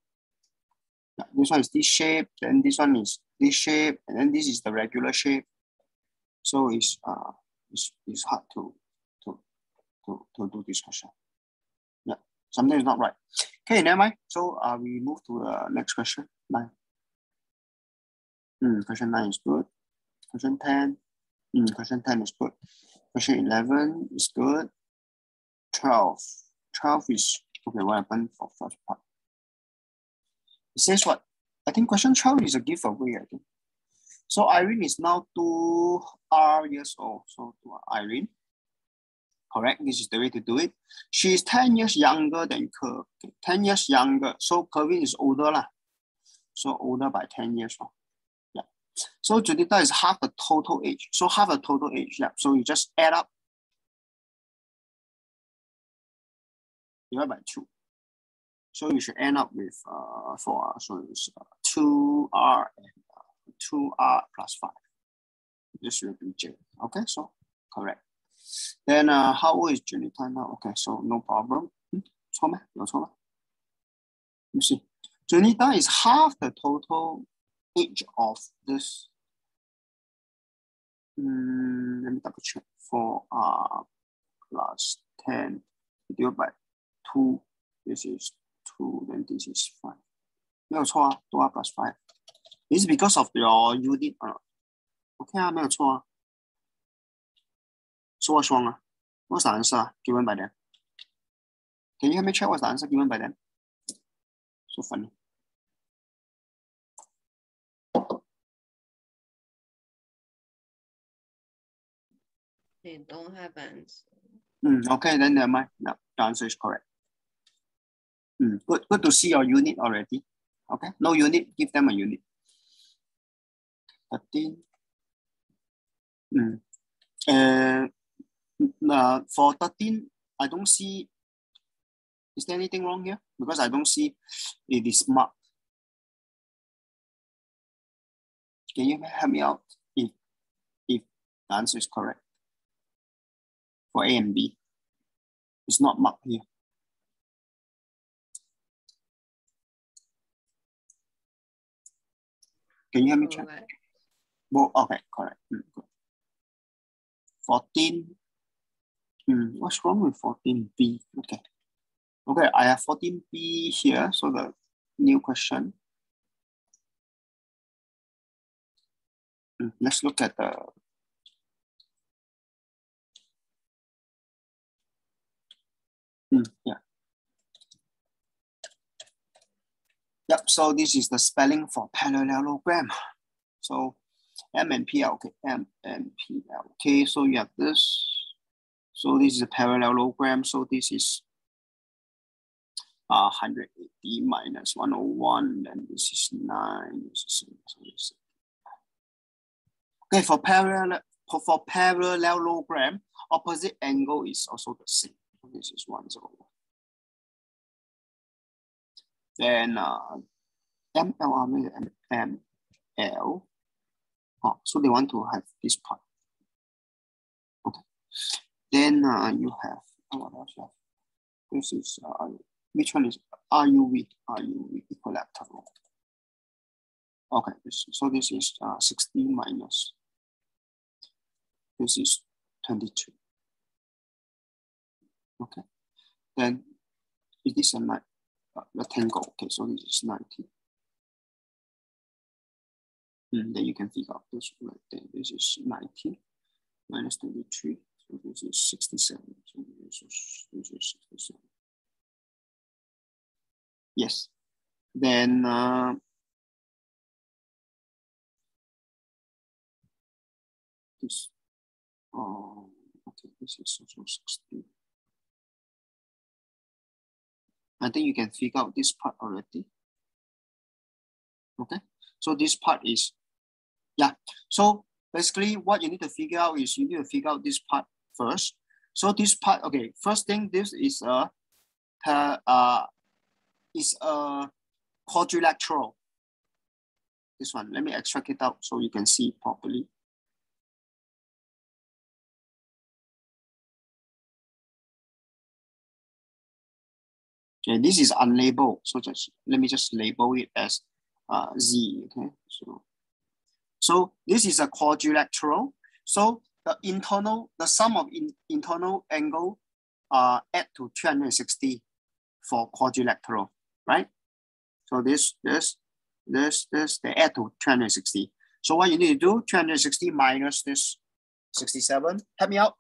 This one is this shape, then this one is this shape, and then this is the regular shape. So it's uh it's, it's hard to to to to do this question. Yeah, something is not right. Okay, never mind. So uh we move to the next question. Nine. Hmm, question nine is good. Question 10. Mm, question 10 is good. Question 11 is good. 12. 12 is, okay, what happened for first part? It says what? I think question 12 is a giveaway, I think. So Irene is now 2R years old. So Irene, correct? This is the way to do it. She is 10 years younger than. Okay, 10 years younger. So Kerwin is older. Lah. So older by 10 years. Lah. So Judita is half the total age. So half the total age, yeah. So you just add up. Divide by two. So you should end up with uh, four. So it's uh, 2R and uh, 2R plus 5. This will be J. Okay, so correct. Then uh, how old is Junita now? Okay, so no problem. Hmm, 错吗？有错吗？you see, Junita is half the total age of this. Mm, let me double check. 4r plus 10 divided by 2. This is 2, then this is 5. 没有错啊 2r plus 5. This is because of your unit. Uh, OK 啊，没有错啊。So what's wrong 啊？What's the answer given by them? Can you help me check what's the answer given by them? So funny. They don't have answer. Mm, okay, then never mind. No, the answer is correct. Mm, good, good to see your unit already. Okay, no unit, give them a unit. 13. Mm. Uh, uh, for 13, I don't see, is there anything wrong here? Because I don't see it is marked. Can you help me out if, if the answer is correct? For A and B, it's not marked here. Can you help me check? Both, okay, correct. Mm, good. 14. Hmm, what's wrong with 14b? Okay. Okay, I have 14b here. So the new question. Hmm, let's look at the Hmm, yeah. Yep, so this is the spelling for parallelogram. So M and P, okay, M and so you have this. So this is a parallelogram, so this is uh, 180 minus 101, and this is 9, this is, so this is Okay, for parallel for parallelogram, opposite angle is also the same. This is 101. Then uh, ML, I ML. Oh, so they want to have this part. Okay. Then uh, you have, oh, what else you? This is, uh, which one is RUV? RUV equilateral. Okay, this, so this is uh, 16 minus, this is 22. Okay, then it is a uh, rectangle? Okay, so this is 19. Mm, then you can figure out this right there. This is 19 minus 23. So this is 67. So this is, this is 67. Yes. Then uh, this, oh, okay, this is also 16. I think you can figure out this part already. Okay, so this part is, yeah. So basically what you need to figure out is you need to figure out this part first. So this part, okay, first thing, this is a, uh, is a quadrilateral. This one, let me extract it out so you can see properly. Okay, this is unlabeled. So just let me just label it as uh, Z. Okay, so so this is a quadrilateral. So the internal, the sum of in, internal angle uh, add to 360 for quadrilateral, right? So this, this, this, this, they add to 360. So what you need to do, 360 minus this 67, help me out.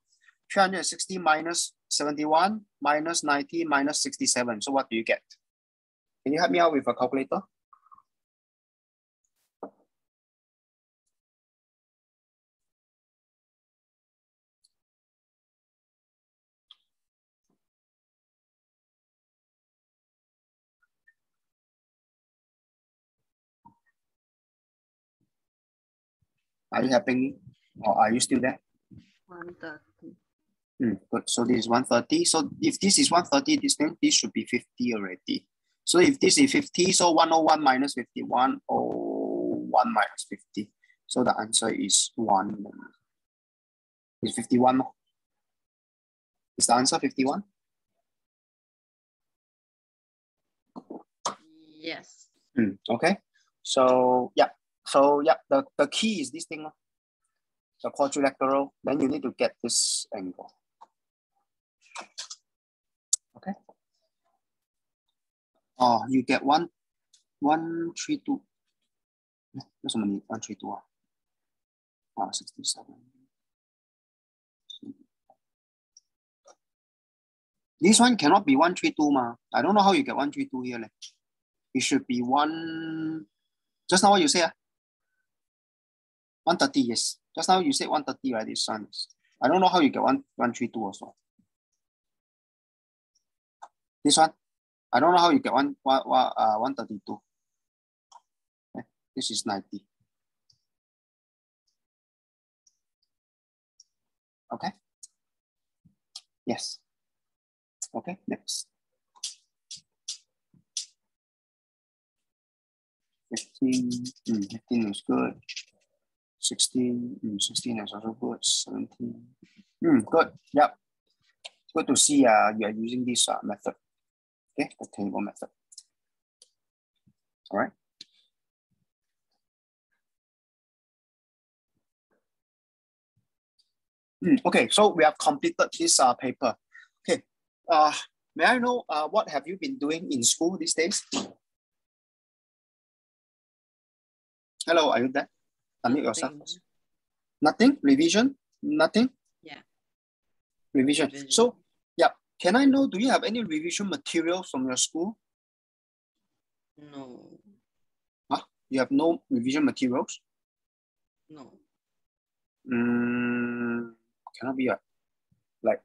360 minus 71 minus 90 minus 67. So what do you get? Can you help me out with a calculator? Are you helping or are you still there? 130. Mm, good. So this is 130. So if this is 130, this then this should be 50 already. So if this is 50, so 101 minus 51 or 1 minus 50. So the answer is 1. Is 51. Is the answer 51? Yes. Mm, okay. So yeah. So yeah, the, the key is this thing. The quadrilateral. Then you need to get this angle. Okay. Oh, you get one, one three two. 为什么你 one three two 啊？ Ah, 67. This one cannot be 132 ma. I don't know how you get 132 here. Like. It should be one, just now what you say? Ah? 130, yes. Just now you said 130, right? This one. I don't know how you get one, 132 also. This one, I don't know how you get one, one, one uh, 132. Okay. This is 90. Okay. Yes. Okay, next. 15, mm, 15 is good. 16, mm, 16 is also good. 17, mm, good. Yep. Good to see uh, you are using this uh, method. Okay, the table method. All right. Mm, okay, so we have completed this uh, paper. Okay, uh, may I know uh, what have you been doing in school these days? Hello, are you there? Unmute yourself. Nothing. Revision? Nothing? Yeah. Revision. Revision. So, can I know, do you have any revision materials from your school? No, Huh? You have no revision materials? no. Mm, cannot be a, like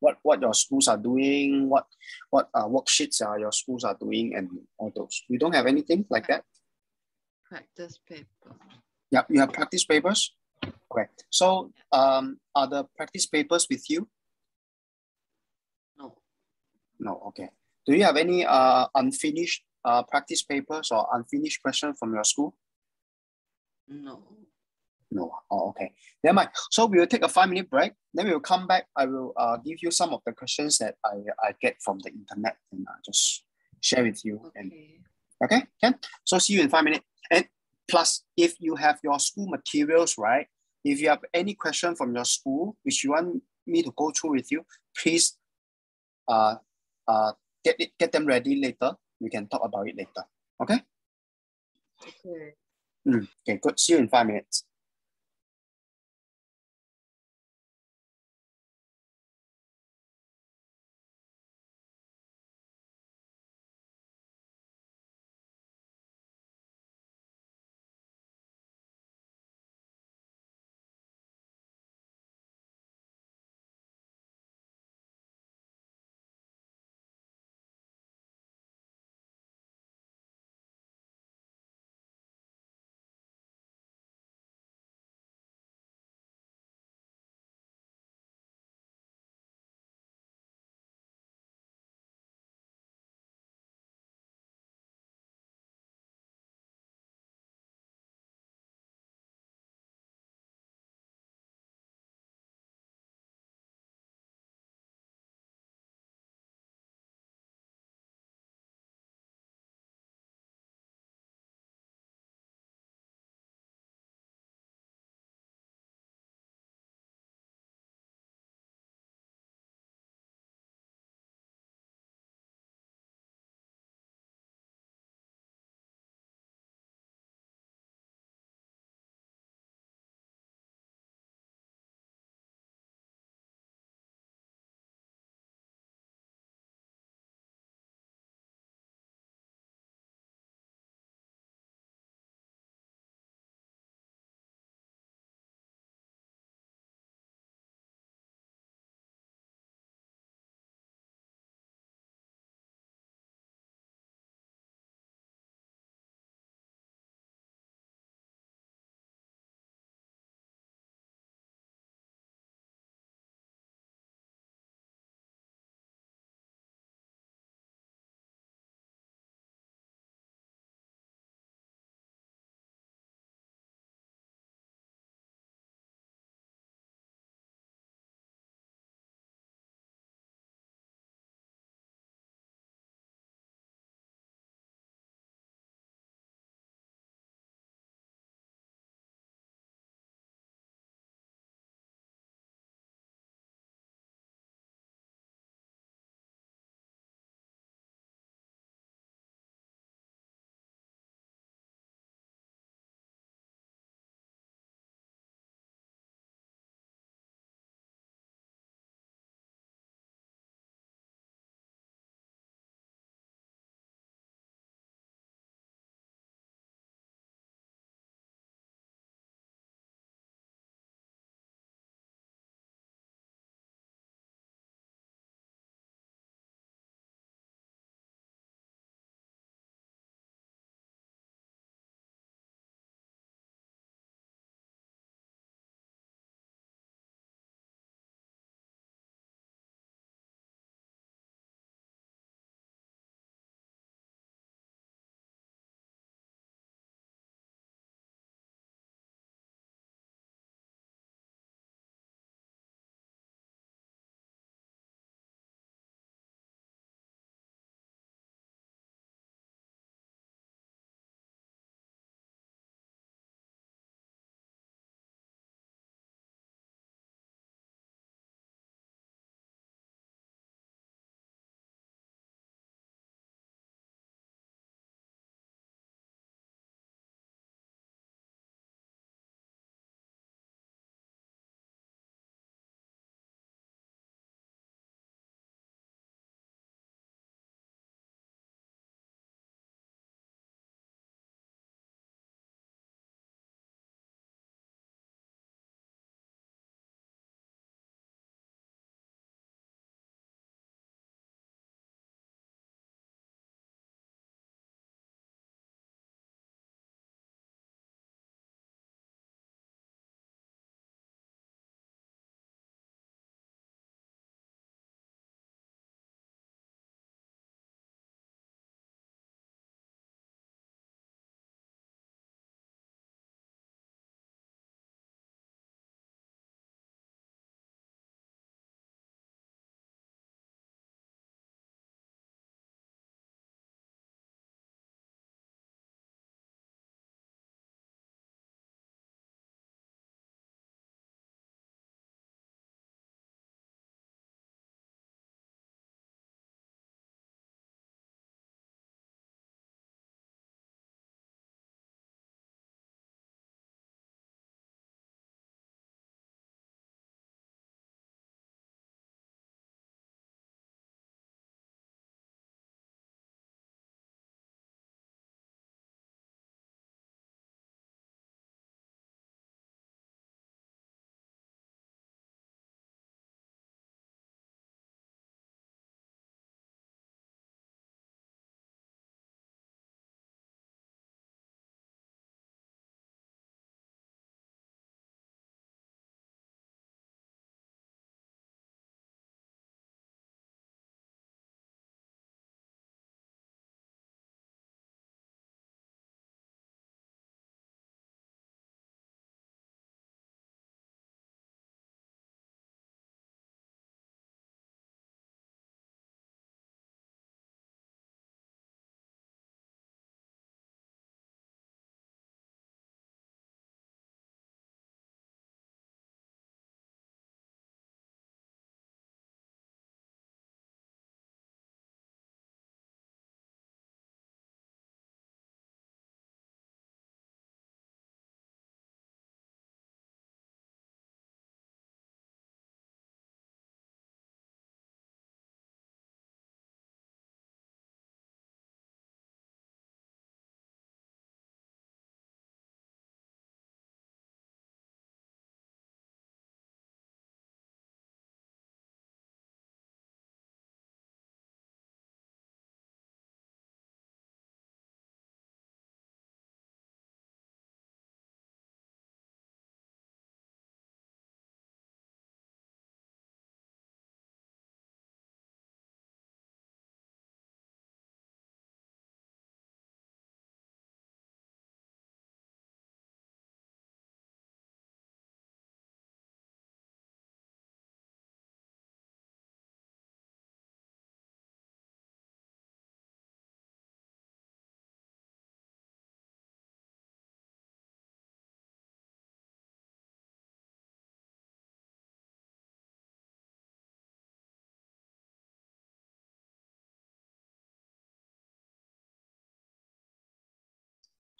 what what your schools are doing, what what uh, worksheets are your schools are doing, and all those. You don't have anything like that. Practice paper. Yeah, you have practice papers. Okay, so um, are the practice papers with you? No. Okay. Do you have any uh unfinished uh practice papers or unfinished questions from your school? no. No. Oh, okay. Never mind. So we will take a five minute break. Then we will come back. I will uh, give you some of the questions that I, I get from the internet and uh, just share with you. And Okay. okay, can. So see you in five minutes. And plus, if you have your school materials, right? If you have any question from your school which you want me to go through with you, please uh, uh, get it, get them ready later. We can talk about it later. Okay. Okay. Mm, okay. Good. See you in five minutes.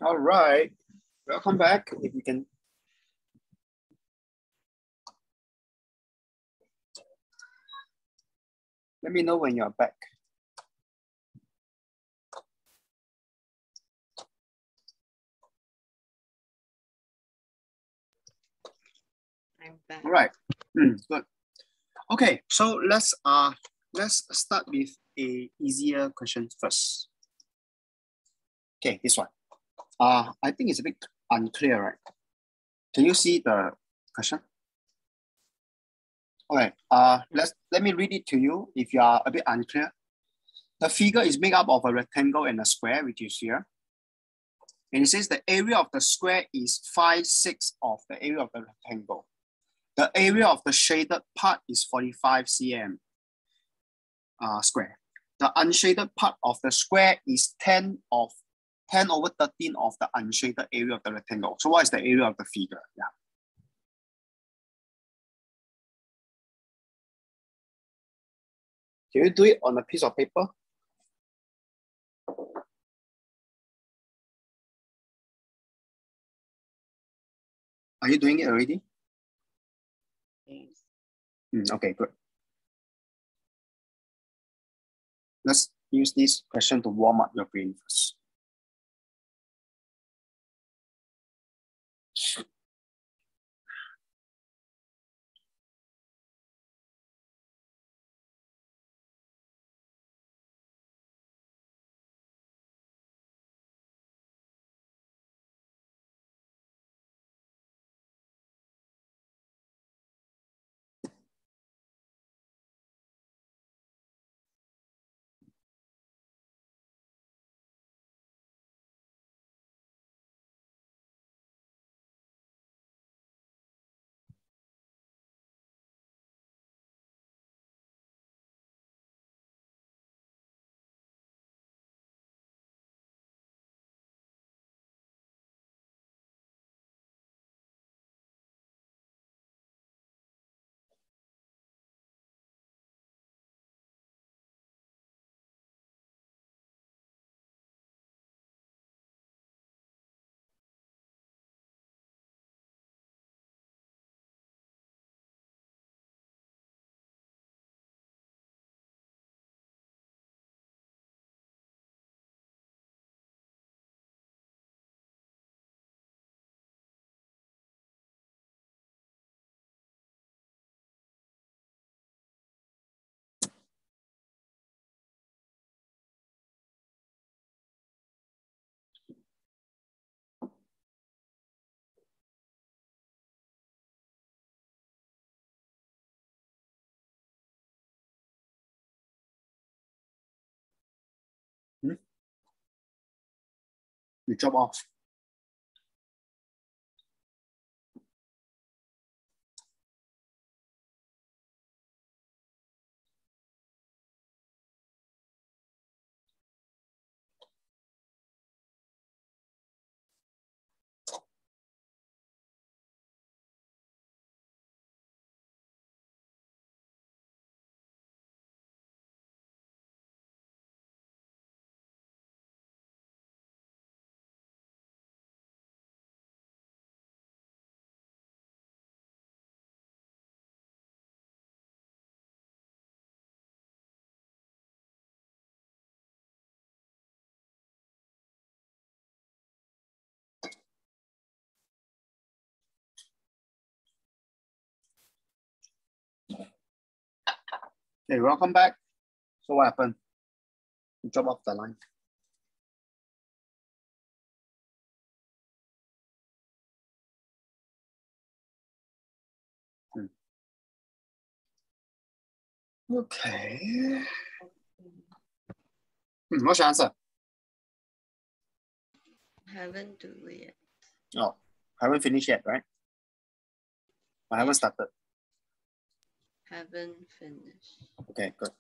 All right. Welcome back. If you can. Let me know when you're back. I'm back. All right. Mm, good. Okay, so let's uh let's start with a easier question first. Okay, this one. Uh, I think it's a bit unclear, right? Can you see the question? Right, uh, let's, let me read it to you if you are a bit unclear. The figure is made up of a rectangle and a square, which is here. And it says the area of the square is 5 6 of the area of the rectangle. The area of the shaded part is 45 cm uh, square. The unshaded part of the square is 10 of 10 over 13 of the unshaded area of the rectangle. So what is the area of the figure? Yeah. Can you do it on a piece of paper? Are you doing it already? Yes. Mm, okay, good. Let's use this question to warm up your brain first. You drop off. Okay, welcome back. So what happened? You drop off the line. Hmm. Okay. Hmm, what's your answer? Haven't do it yet. Oh, haven't finished yet, right? I haven't started. Haven't finished. Okay, good.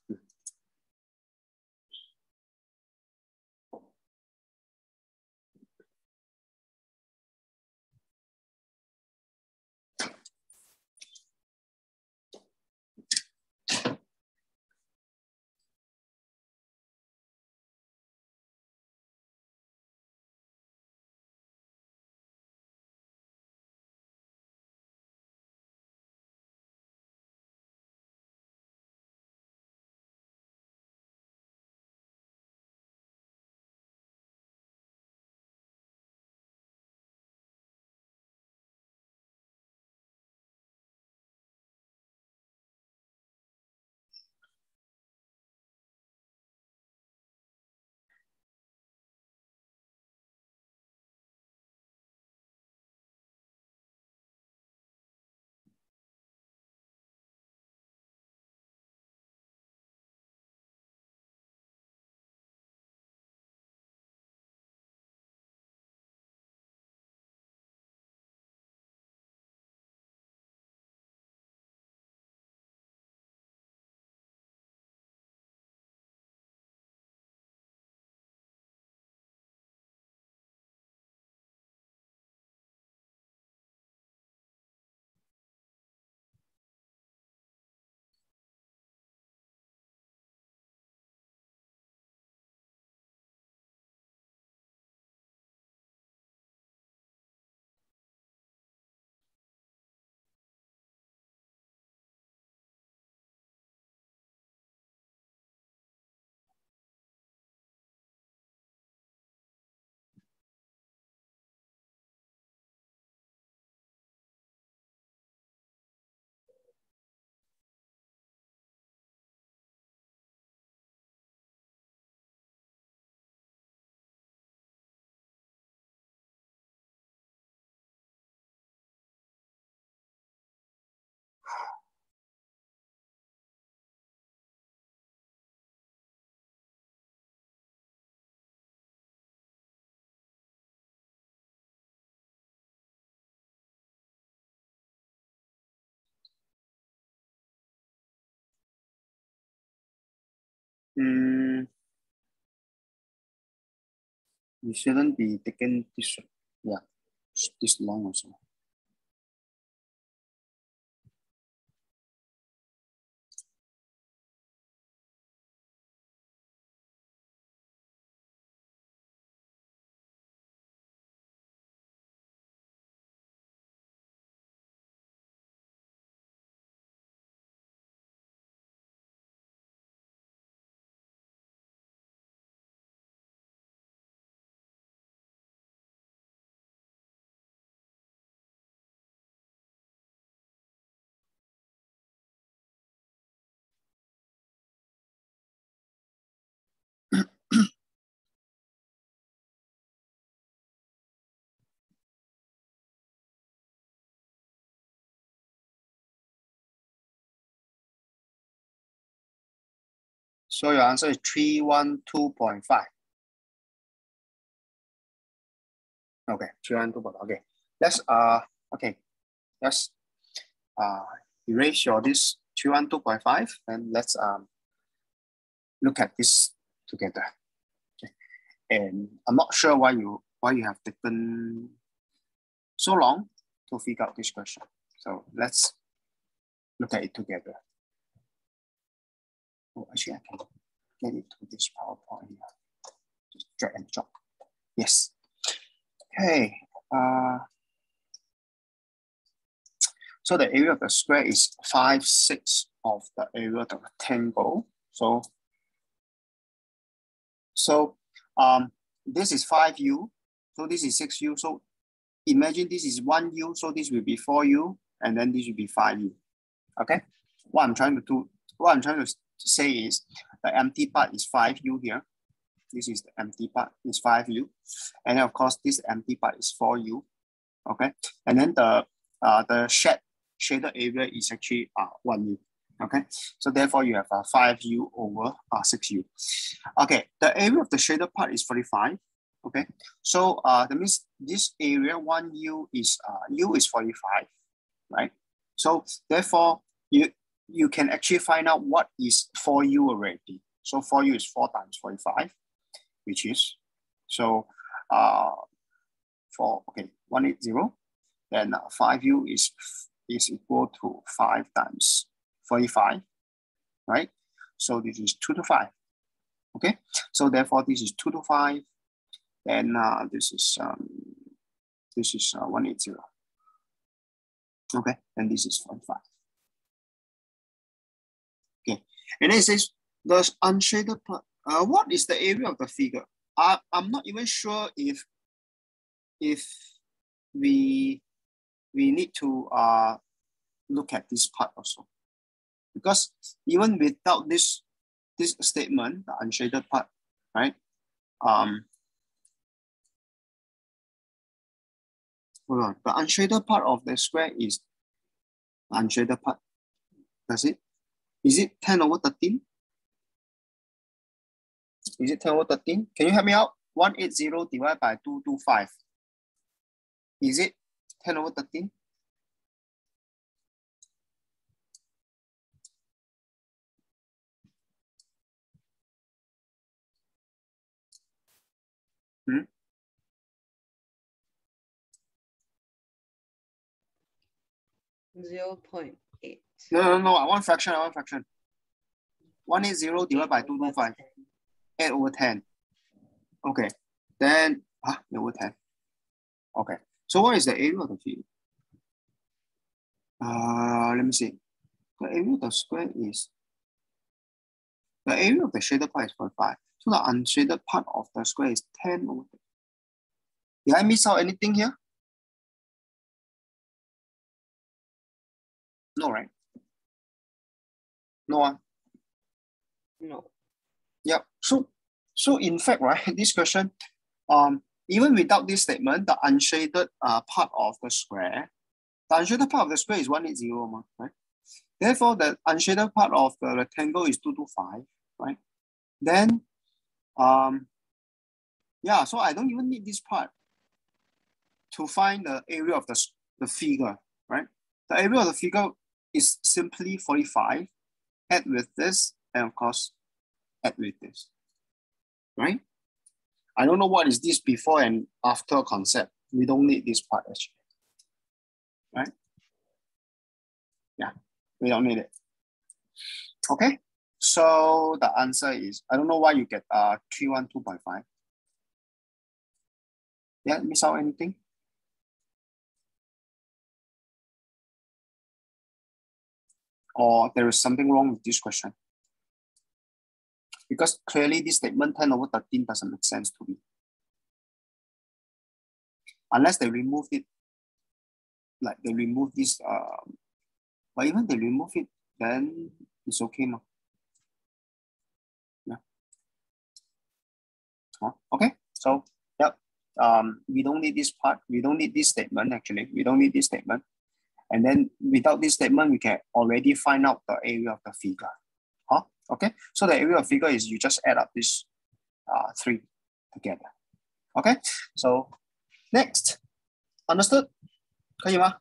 Hmm. Mm, you shouldn't be taking this, yeah, this long also. So your answer is 312.5. Okay, 312.5. Okay, let's uh okay, let's uh erase your this 312.5 and let's um look at this together. Okay. And I'm not sure why you why you have taken so long to figure out this question. So let's look at it together. Oh, actually, I can get it to this PowerPoint here. Just drag and drop. Yes. Okay. Uh, so the area of the square is 5 6 of the area of the rectangle. So, so um, this is 5u. So this is 6u. So imagine this is 1u. So this will be 4u. And then this will be 5u. Okay. What I'm trying to do, what I'm trying to say is the empty part is 5u here. This is the empty part is 5u. And of course, this empty part is 4u. Okay. And then the uh, the shed, shaded area is actually uh, 1u. Okay. So therefore you have uh, 5u over uh, 6u. Okay. The area of the shaded part is 45. Okay. So uh, that means this area 1u is uh, u is 45, right? So therefore you you can actually find out what is for you already. So for you is 4 times 45, which is, so uh, for, okay, 180, then uh, 5u is, is equal to 5 times 45, right? So this is 2 to 5, okay? So therefore this is 2 to 5, then uh, this is, um, this is uh, 180, okay? And this is 45. And then it says the unshaded part. Uh, what is the area of the figure? I, I'm not even sure if if we we need to uh, look at this part also. Because even without this this statement, the unshaded part, right? Um, hold on. The unshaded part of the square is unshaded part. Does it? Is it 10 over 13? Is it 10 over 13? Can you help me out? 180 divided by 225. Is it 10 over 13? Hmm? Zero point eight. No, no, no, I want fraction, I want fraction. 180 divided by 225. 8 over 10. Okay, then, ah, 8 over 10. Okay, so what is the area of the field? Uh, let me see. The area of the square is, the area of the shaded part is 45. So the unshaded part of the square is 10 over 10. Did I miss out anything here? No, right? No one. No. Yep. So, so in fact, right, this question, um, even without this statement, the unshaded uh, part of the square, the unshaded part of the square is 180, right? Therefore, the unshaded part of the rectangle is 225, right? Then, um, yeah, so I don't even need this part to find the area of the, the figure, right? The area of the figure is simply 45, add with this, and of course, add with this, right? I don't know what is this before and after concept. We don't need this part actually, right? Yeah, we don't need it. Okay, so the answer is, I don't know why you get uh 312.5. Yeah, miss out anything? Or there is something wrong with this question? Because clearly this statement 10 over 13 doesn't make sense to me. Unless they remove it, like they remove this, uh, but even they remove it, then it's okay. No? Yeah. Okay, so yep. Um, we don't need this part. We don't need this statement actually. We don't need this statement. And then without this statement, we can already find out the area of the figure. Huh? Okay, so the area of figure is you just add up this uh, three together. Okay, so next, understood? 可以吗?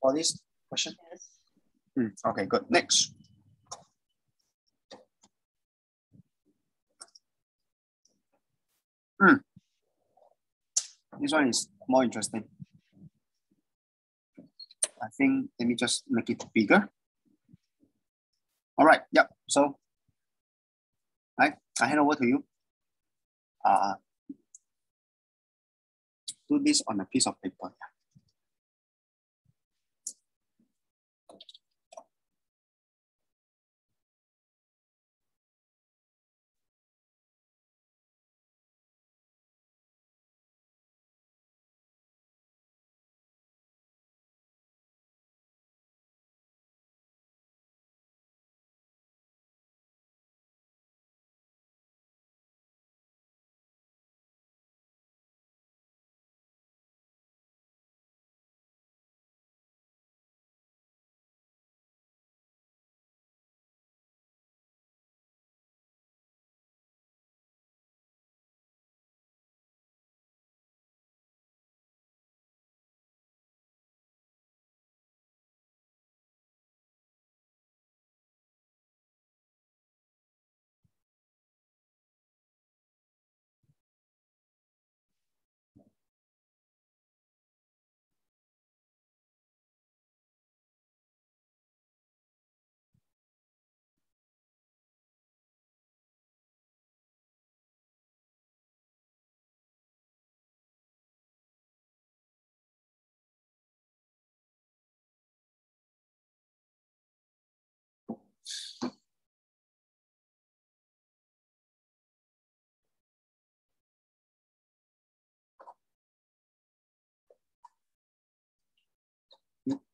For this question? Yes. Hmm, okay, good. Next. Hmm. This one is more interesting. I think, let me just make it bigger. All right, yep, so I, I hand over to you. Uh, do this on a piece of paper.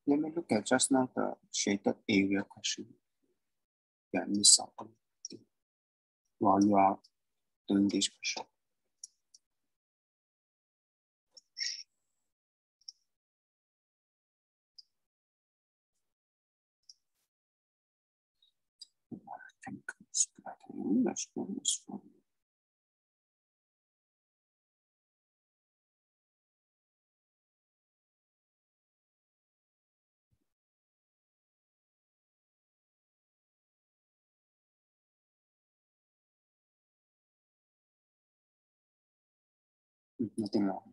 Let me look at just now the shaded area question. Yeah, miss out while you are doing this question. I think it's. Let's go this one. Mm, Nothing wrong.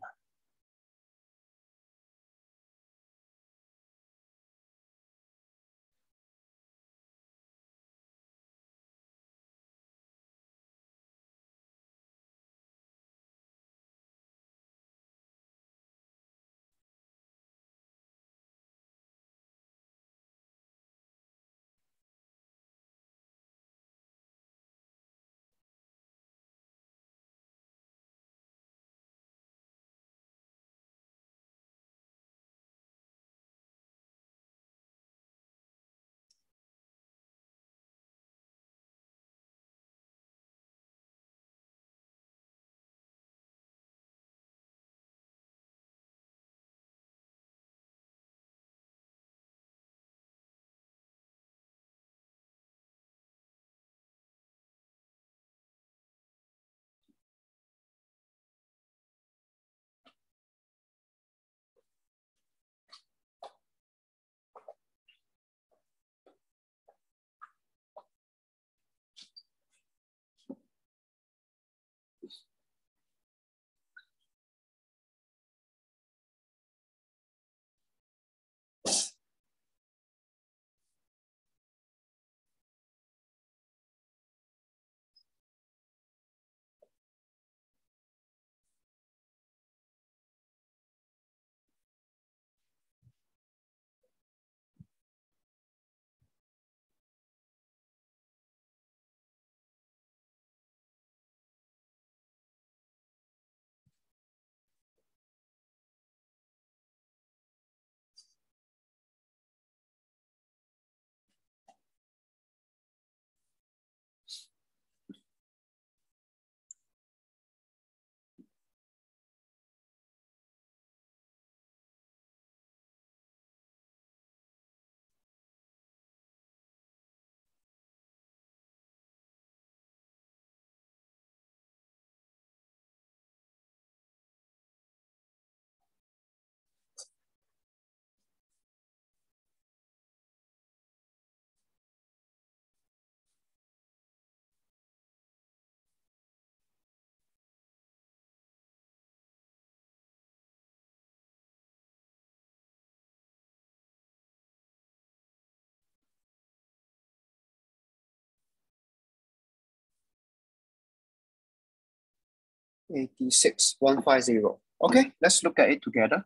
86, 150. Okay, let's look at it together.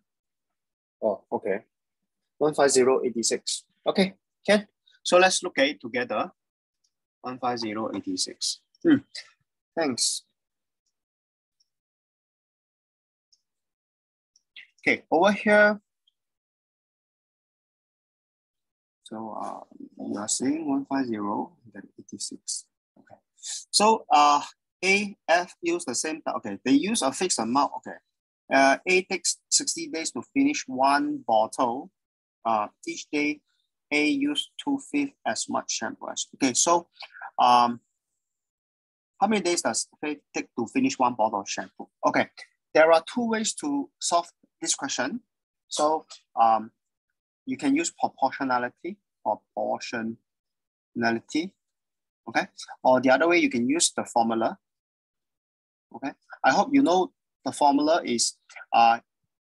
Oh, okay. 150, 86. Okay, can. So let's look at it together. 150, 86. Hmm. Thanks. Okay, over here. So uh, you are saying 150, then 86. Okay. So uh, A, F use the same, time. okay, they use a fixed amount, okay. Uh, A takes 60 days to finish one bottle. Uh, each day, A use two-fifths as much shampoo as, okay, so um, how many days does it take to finish one bottle of shampoo? Okay, there are two ways to solve this question. So um, you can use proportionality, proportionality, okay? Or the other way, you can use the formula, okay? I hope you know the formula is, uh,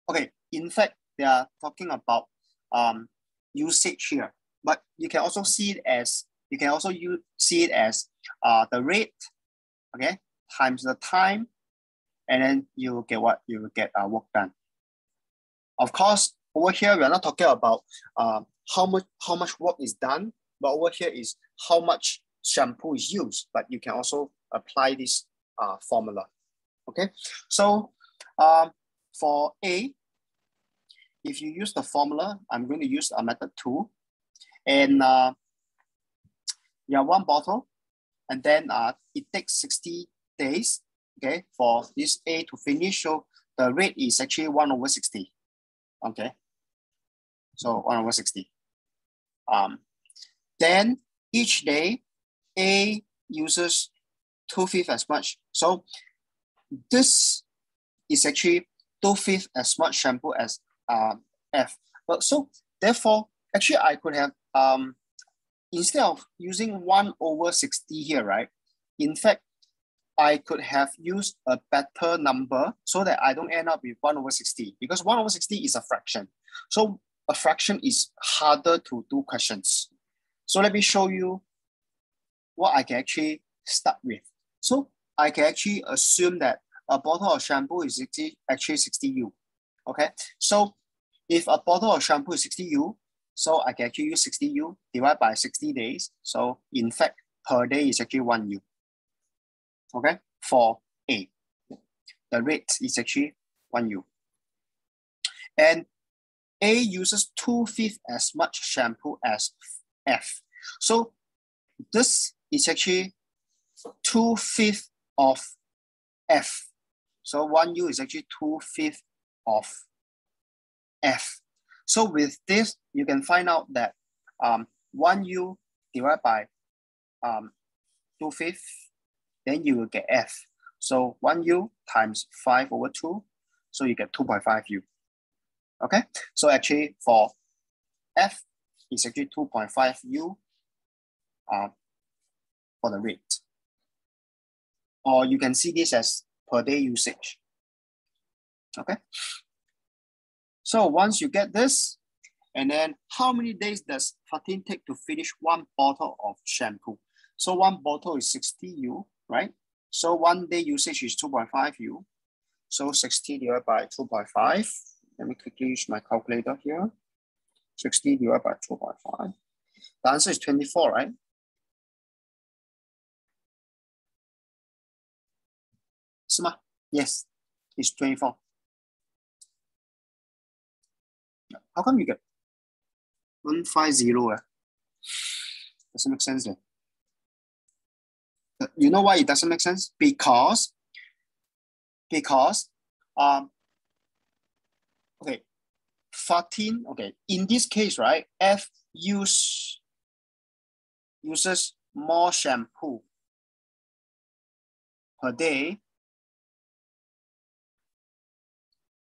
okay, in fact, they are talking about um, usage here, but you can also see it as, you can also use, see it as uh, the rate, okay, times the time, and then you will get what? You will get uh, work done. Of course, over here, we are not talking about uh, how much how much work is done, but over here is how much shampoo is used. But you can also apply this uh, formula. Okay, so um, for A, if you use the formula, I'm going to use a method two, and uh, you have one bottle, and then uh, it takes 60 days, okay, for this A to finish. So the rate is actually one over 60, okay? So one over 60. Um, then each day, A uses two-fifths as much. So this is actually two-fifths as much shampoo as um, F. But so therefore, actually I could have, um, instead of using one over 60 here, right? In fact, I could have used a better number so that I don't end up with 1 over 60 because 1 over 60 is a fraction. So a fraction is harder to do questions. So let me show you what I can actually start with. So I can actually assume that a bottle of shampoo is 60, actually 60U. Okay, so if a bottle of shampoo is 60U, so I can actually use 60U divided by 60 days. So in fact, per day is actually 1U. Okay, for A. The rate is actually 1U. And A uses two-fifths as much shampoo as F. So this is actually two-fifths of F. So 1U is actually two-fifths of F. So with this, you can find out that um, 1U divided by um, two-fifths, then you will get F. So 1U times 5 over 2, so you get 2.5U. Okay, so actually for F, it's actually 2.5U uh, for the rate. Or you can see this as per day usage. Okay. So once you get this, and then how many days does Fatin take to finish one bottle of shampoo? So one bottle is 60U, right? So one day usage is 2.5U. So 60 divided by 2.5. Let me quickly use my calculator here. 60 divided by 2.5. The answer is 24, right? Smart. Yes, it's 24. How come you get 150? Eh? Doesn't make sense. Eh? You know why it doesn't make sense? Because, because, um, okay, 14, okay, in this case, right, F use, uses more shampoo per day.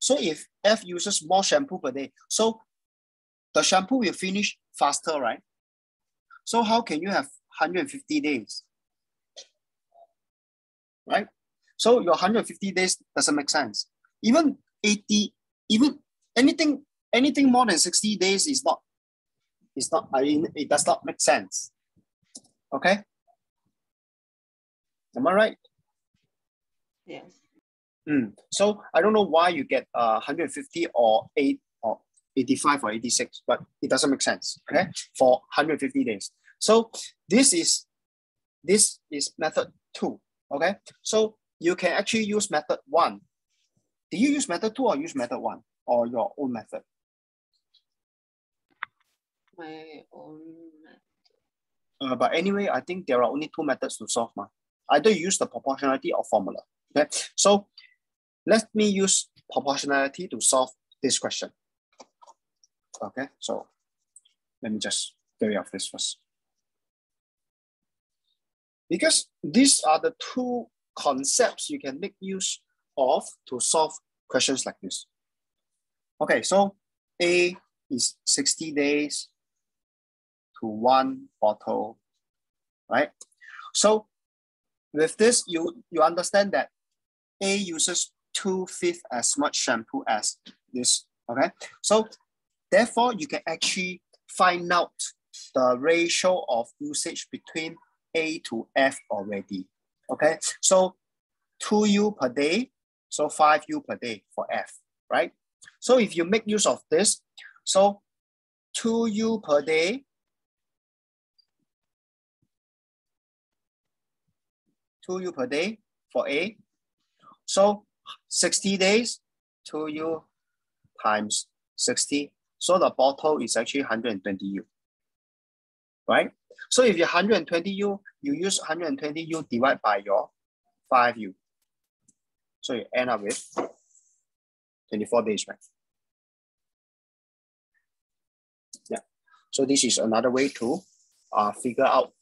So if F uses more shampoo per day, so the shampoo will finish faster, right? So how can you have 150 days? Right? So your 150 days doesn't make sense. Even 80, even anything anything more than 60 days is not, is not, I mean, it does not make sense. Okay? Am I right? Yes. Mm. So I don't know why you get uh, 150 or 8 or 85 or 86, but it doesn't make sense, okay, for 150 days. So this is, this is method two, okay? So you can actually use method one. Do you use method two or use method one or your own method? My own method. Uh, but anyway, I think there are only two methods to solve. Ma. Either you use the proportionality or formula. Okay, so let me use proportionality to solve this question. Okay, so let me just get rid of this first. Because these are the two concepts you can make use of to solve questions like this. Okay, so A is 60 days to one bottle, right? So with this, you, you understand that A uses two-fifths as much shampoo as this, okay? So therefore, you can actually find out the ratio of usage between A to F already, okay? So 2U per day, so 5U per day for F, right? So if you make use of this, so 2U per day 2U per day for A. So 60 days, 2U times 60. So the bottle is actually 120U, right? So if you're 120U, you use 120U divided by your 5U. So you end up with 24 days, right? Yeah. So this is another way to uh, figure out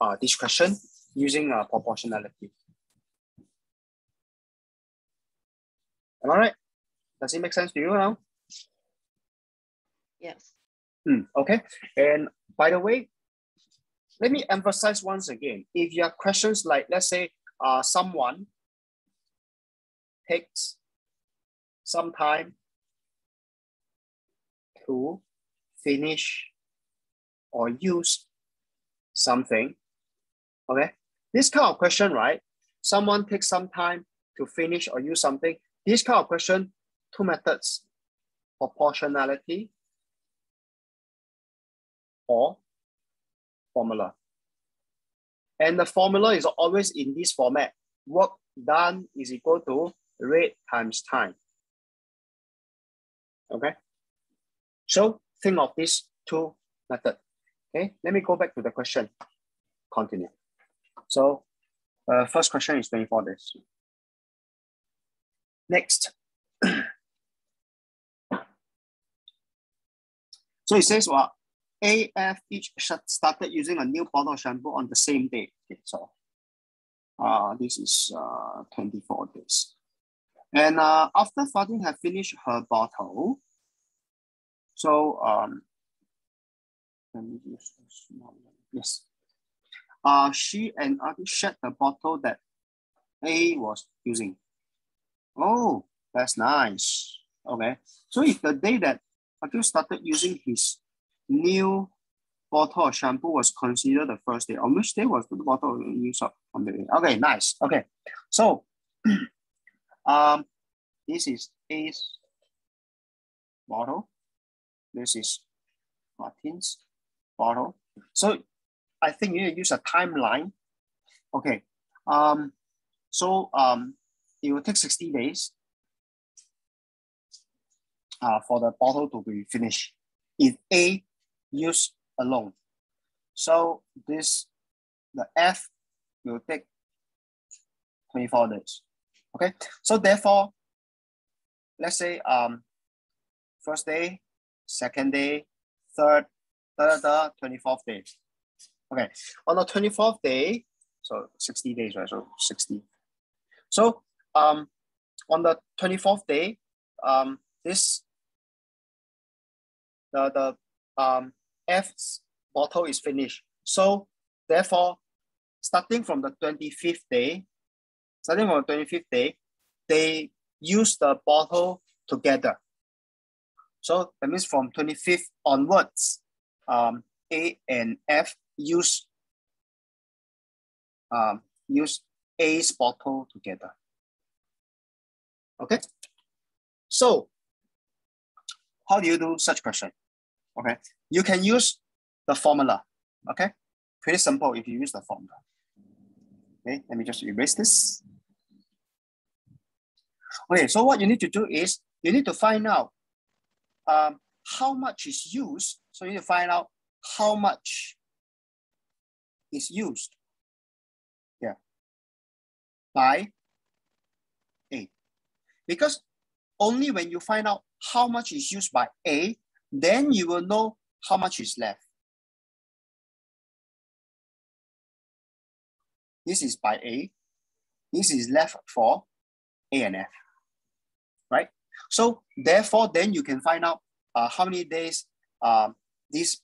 uh, this question using uh, proportionality. Am I right? Does it make sense to you now? Yes. Hmm, okay. And by the way, let me emphasize once again, if you have questions like, let's say, uh, someone takes some time to finish or use something, okay? This kind of question, right? Someone takes some time to finish or use something. This kind of question, two methods, proportionality or formula. And the formula is always in this format. Work done is equal to rate times time. Okay. So think of these two methods. Okay, let me go back to the question. Continue. So uh, first question is 24 days. Next. so it says what? AF each started using a new bottle shampoo on the same day. Okay, so uh, this is uh, 24 days. And uh, after Fatin had finished her bottle, so um, let me use Yes uh, she and Adi shared the bottle that A was using. Oh, that's nice. Okay. So if the day that Akil started using his new bottle of shampoo was considered the first day, on which day was the bottle used up on the day? Okay, nice. Okay. So um this is A's bottle. This is Fatin's bottle. So I think you use a timeline. Okay. Um, so um, it will take 60 days uh, for the bottle to be finished. If A use alone. So this, the F will take 24 days. Okay. So therefore, let's say um, first day, second day, third, third, third, 24th day. Okay, on the 24th day, so 60 days, right? So 60. So um, on the 24th day, um, this, the, the um, F's bottle is finished. So therefore, starting from the 25th day, starting from the 25th day, they use the bottle together. So that means from 25th onwards, um, A and F use um, use A's bottle together. Okay. So how do you do such question? Okay. You can use the formula. Okay. Pretty simple if you use the formula. Okay. Let me just erase this. Okay. So what you need to do is you need to find out um, how much is used. So you need to find out how much is used. Yeah. By. Because only when you find out how much is used by A, then you will know how much is left. This is by A. This is left for A and F, right? So therefore, then you can find out uh, how many days uh, this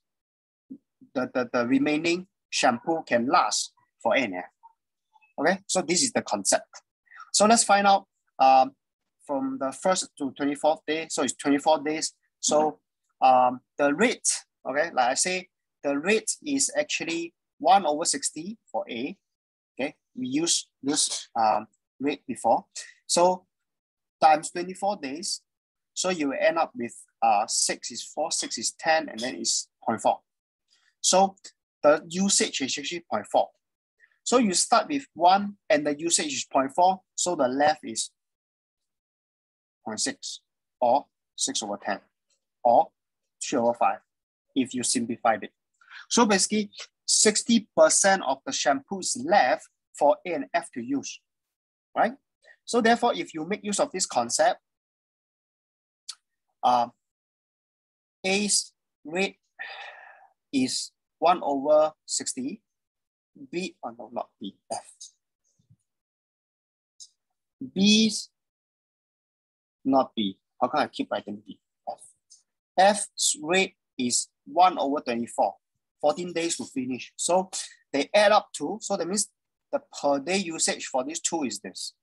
the, the, the remaining shampoo can last for A and F. Okay, so this is the concept. So let's find out um, from the first to 24th day. So it's 24 days. So um, the rate, okay, like I say, the rate is actually 1 over 60 for A. Okay, we use this um, rate before. So times 24 days. So you end up with uh, 6 is 4, 6 is 10, and then it's 0.4. So the usage is actually 0.4. So you start with 1 and the usage is 0.4. So the left is 0.6 or 6 over 10 or 3 over 5 if you simplified it. So basically 60% of the shampoo is left for A and F to use, right? So therefore, if you make use of this concept, uh, A's rate is 1 over 60, B, oh no, not B, F. B's not B. How can I keep writing B? F. F's rate is 1 over 24, 14 days to finish. So they add up to, so that means the per day usage for these two is this.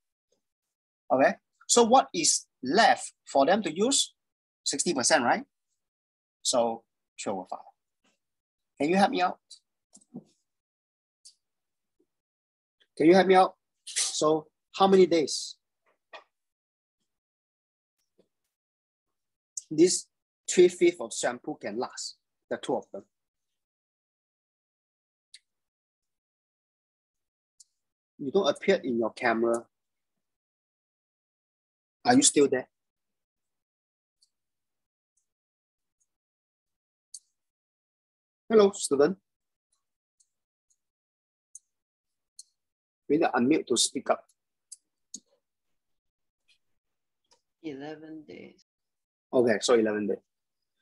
Okay, so what is left for them to use? 60%, right? So 2 over 5. Can you help me out? Can you help me out? So how many days? This three-fifths of shampoo can last, the two of them. You don't appear in your camera. Are you still there? Hello, student. We need to unmute to speak up. 11 days. Okay, so 11 days.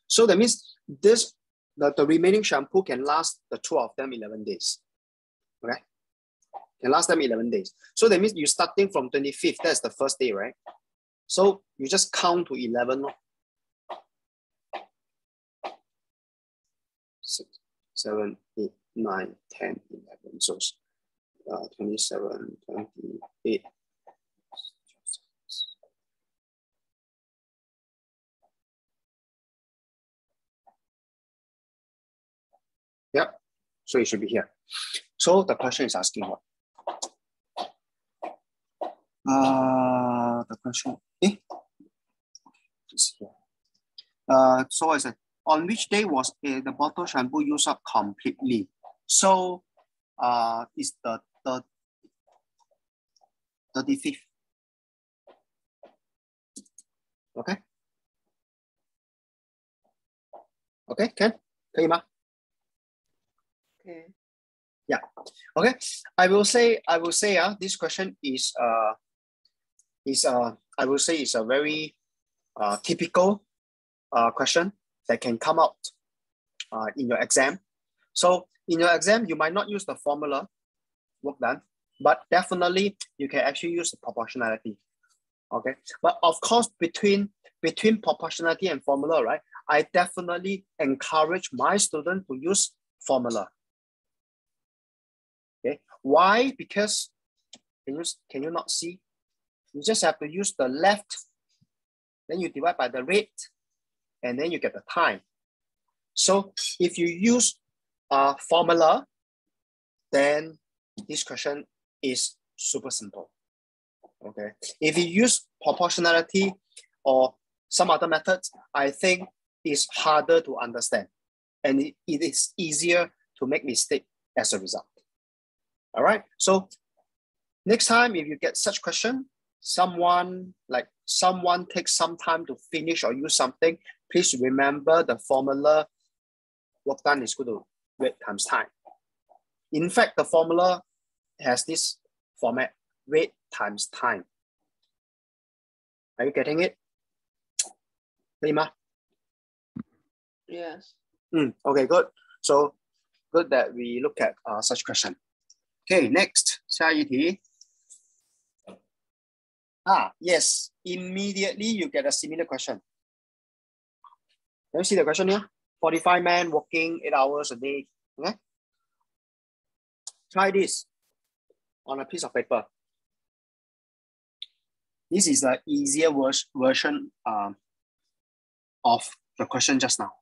So that means this, the, the remaining shampoo can last the two of them 11 days. Okay, can last them 11 days. So that means you starting from 25th, that's the first day, right? So you just count to 11. Six, seven, eight, nine, 10, 11. So uh, 27, 28. so it should be here. So the question is asking what? Uh, the question, eh? It's here. Uh, so I said, on which day was uh, the bottle shampoo used up completely? So uh, it's the the 35th. Okay. Okay, Ken, 可以吗? Okay. Yeah. Okay. I will say I will say uh, this question is uh is uh I will say is a very uh typical uh question that can come out uh in your exam. So in your exam, you might not use the formula, work done, but definitely you can actually use the proportionality. Okay, but of course, between between proportionality and formula, right? I definitely encourage my student to use formula. Why? Because can you can you not see? You just have to use the left, then you divide by the rate, and then you get the time. So if you use a formula, then this question is super simple. Okay. If you use proportionality or some other methods, I think it's harder to understand and it is easier to make mistake as a result. All right. So next time, if you get such question, someone like someone takes some time to finish or use something, please remember the formula work done is equal to rate times time. In fact, the formula has this format, rate times time. Are you getting it? Lima? Yes. Mm, okay, good. So good that we look at uh, such question. Okay, next, 下一题. Ah, yes, immediately you get a similar question. Can you see the question here? 45 men working eight hours a day. Okay. Try this on a piece of paper. This is the easier version um, of the question just now.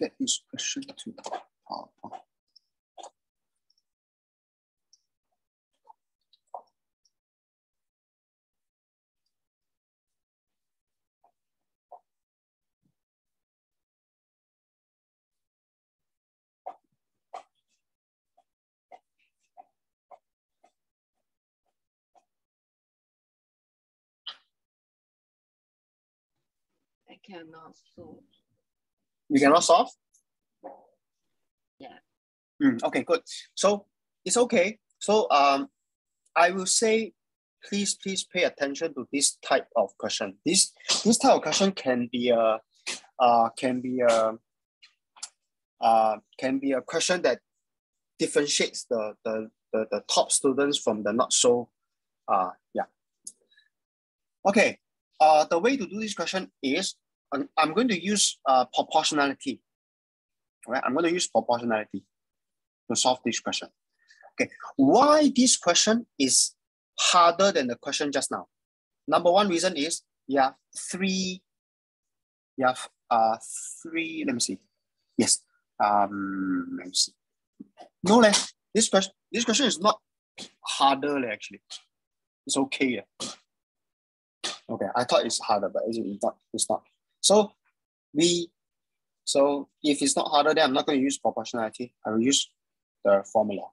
Get this question to PowerPoint. I cannot solve. You cannot solve? Yeah. Mm, okay, good. So it's okay. So um, I will say, please, please pay attention to this type of question. This this type of question can be a, uh, can be a, uh, can be a question that differentiates the the the, the top students from the not so, uh, yeah. Okay. Uh, the way to do this question is I'm, going to use uh, proportionality. Right, I'm going to use proportionality to solve this question. Okay, why this question is harder than the question just now? Number one reason is you have three, you have uh, three, let me see. Yes, um, let me see. No, leh, this question, this question is not harder actually. It's okay. Yeah. Okay, I thought it's harder, but it's not. It's not. So we, so if it's not harder, then I'm not going to use proportionality. I will use the formula.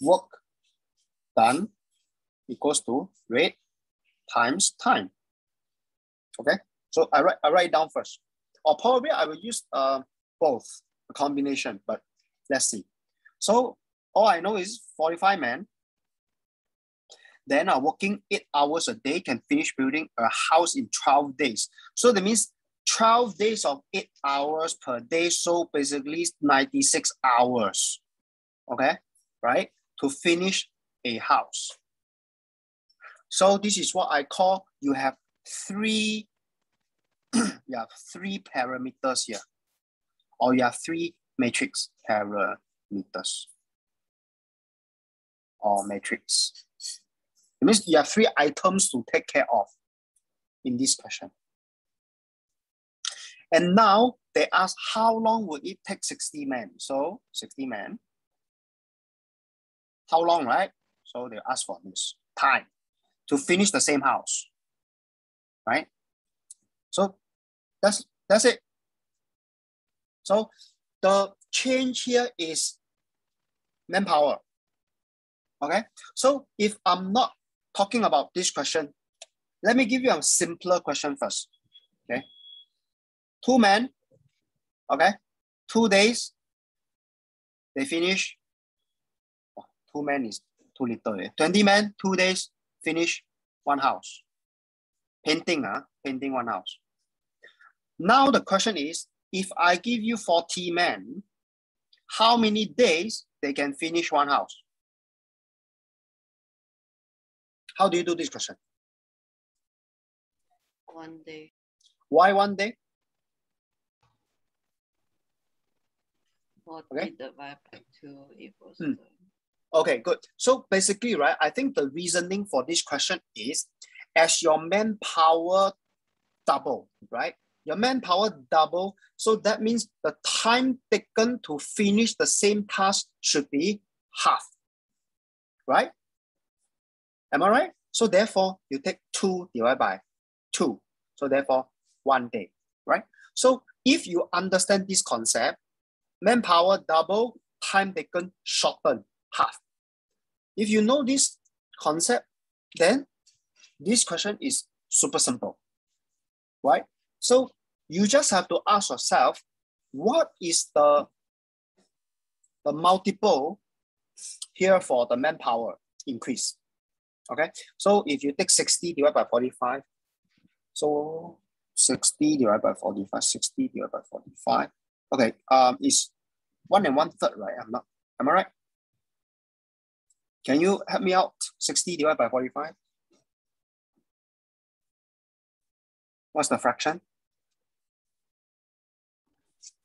Work done equals to rate times time. Okay, so I write, I write down first. Or probably I will use uh, both, a combination, but let's see. So all I know is 45 men, then are working eight hours a day can finish building a house in 12 days. So that means 12 days of eight hours per day. So basically 96 hours, okay, right? To finish a house. So this is what I call you have three, you have three parameters here, or you have three matrix parameters or matrix. It means you have three items to take care of in this question. And now they ask how long would it take 60 men? So 60 men. How long, right? So they ask for this time to finish the same house, right? So that's that's it. So the change here is manpower. Okay, so if I'm not talking about this question, let me give you a simpler question first. Two men, okay, two days, they finish. two men is too little. Eh? 20 men, two days, finish one house. Painting, huh? painting one house. Now the question is, if I give you 40 men, how many days they can finish one house? How do you do this question? One day. Why one day? 40 Okay. divided by 2 equals Hmm. the- Okay, good. So basically, right, I think the reasoning for this question is as your manpower double, right? Your manpower double. So that means the time taken to finish the same task should be half, right? Am I right? So therefore, you take two divided by two. So therefore, one day, right? So if you understand this concept, manpower double, time taken shorten half. If you know this concept, then this question is super simple, right? So you just have to ask yourself, what is the, the multiple here for the manpower increase? Okay, so if you take 60 divided by 45, so 60 divided by 45, 60 divided by 45. Okay, um, is one and one third, right? I'm not, am I right? Can you help me out? 60 divided by 45? What's the fraction?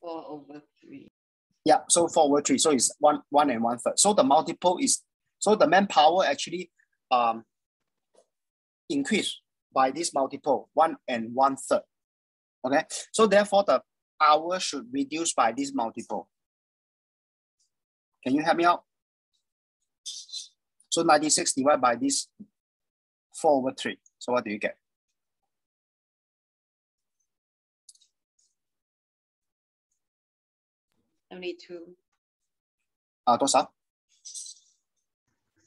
4 over 3. Yeah, so 4 over 3. So it's one, one and one third. So the multiple is, so the manpower actually um, increase by this multiple, one and one third. Okay, so therefore the hour should reduce by this multiple. Can you help me out? So 96 divided by this 4 over 3. So what do you get? Seventy-two. Uh, 多少?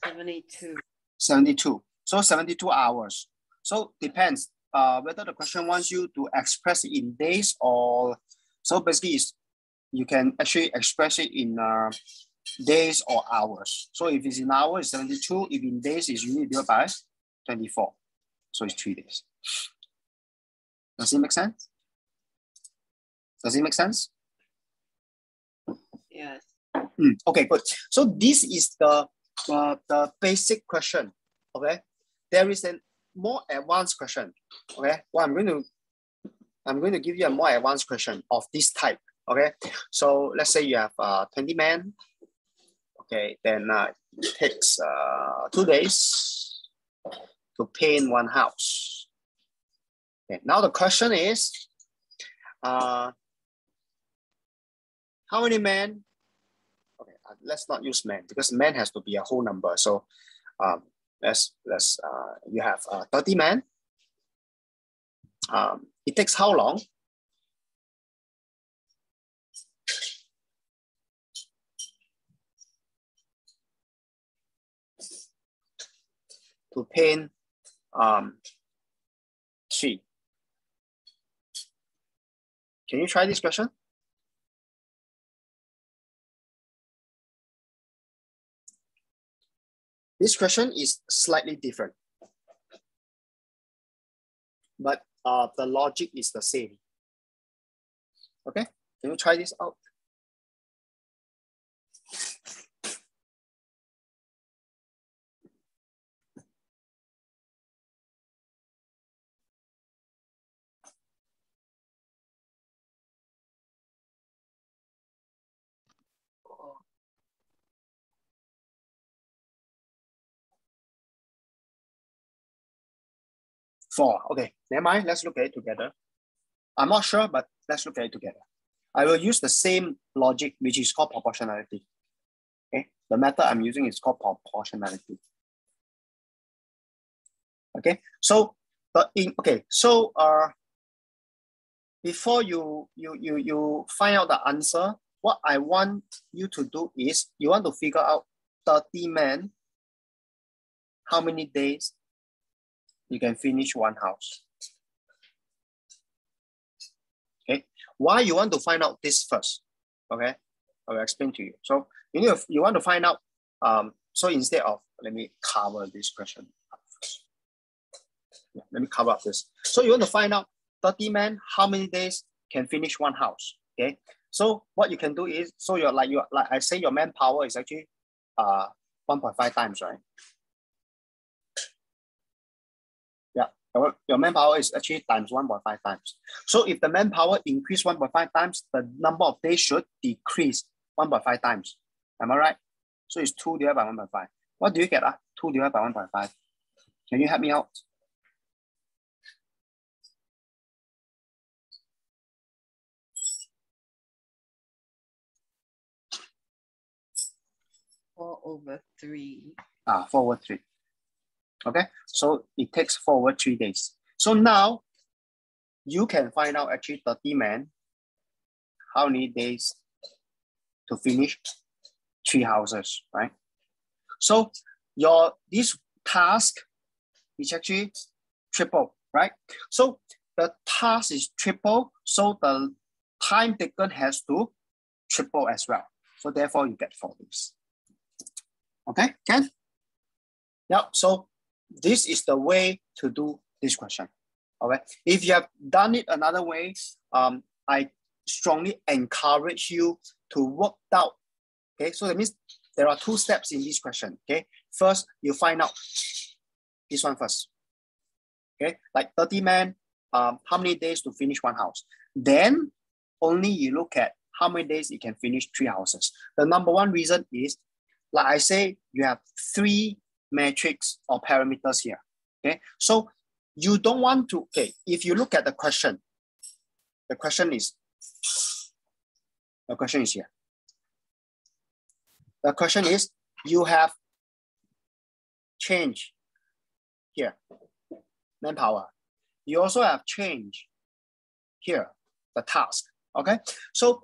Seventy-two. 72. So 72 hours. So depends uh, whether the question wants you to express it in days or so basically is you can actually express it in uh, days or hours. So if it's in hours, it's 72. If in days, is you need to by 24. So it's three days. Does it make sense? Does it make sense? Yes. Mm, okay, good. So this is the uh, the basic question. Okay, there is a more advanced question. Okay, What I'm going to I'm going to give you a more advanced question of this type. Okay, so let's say you have uh, 20 men. Okay, then uh, it takes uh, two days to paint one house. Okay, now the question is, uh, how many men okay uh, let's not use men because men has to be a whole number so um let's let's uh you have uh 30 men um it takes how long to paint um three. Can you try this question? This question is slightly different, but uh, the logic is the same. Okay, can you try this out? Four. Okay, never mind. Let's look at it together. I'm not sure, but let's look at it together. I will use the same logic, which is called proportionality. Okay, the method I'm using is called proportionality. Okay, so but in okay, so uh before you you you you find out the answer, what I want you to do is you want to figure out 30 men, how many days you can finish one house. Okay, why you want to find out this first? Okay, I will explain to you. So you need to, you want to find out. Um, so instead of let me cover this question Yeah, let me cover up this. So you want to find out 30 men, how many days can finish one house? Okay. So what you can do is, so you're like you like I say your manpower is actually uh 1.5 times, right? Your, your manpower is actually times 1.5 times. So if the manpower increase 1.5 times, the number of days should decrease 1.5 times. Am I right? So it's 2 divided by 1.5. What do you get? Uh? 2 divided by 1.5. Can you help me out? Four over three. Ah, 4 over 3. Okay, so it takes forward three days. So now you can find out actually 30 men, how many days to finish three houses, right? So your this task is actually triple, right? So the task is triple, so the time taken has to triple as well. So therefore you get four days. Okay, Ken? Yeah, so this is the way to do this question. Okay. If you have done it another way, um, I strongly encourage you to work out. Okay. So that means there are two steps in this question. Okay. First, you find out this one first. Okay. Like 30 men, um, how many days to finish one house? Then only you look at how many days you can finish three houses. The number one reason is, like I say, you have three metrics or parameters here. Okay, so you don't want to, okay, if you look at the question, the question is, the question is here. The question is, you have change here, manpower. You also have change here, the task, okay? So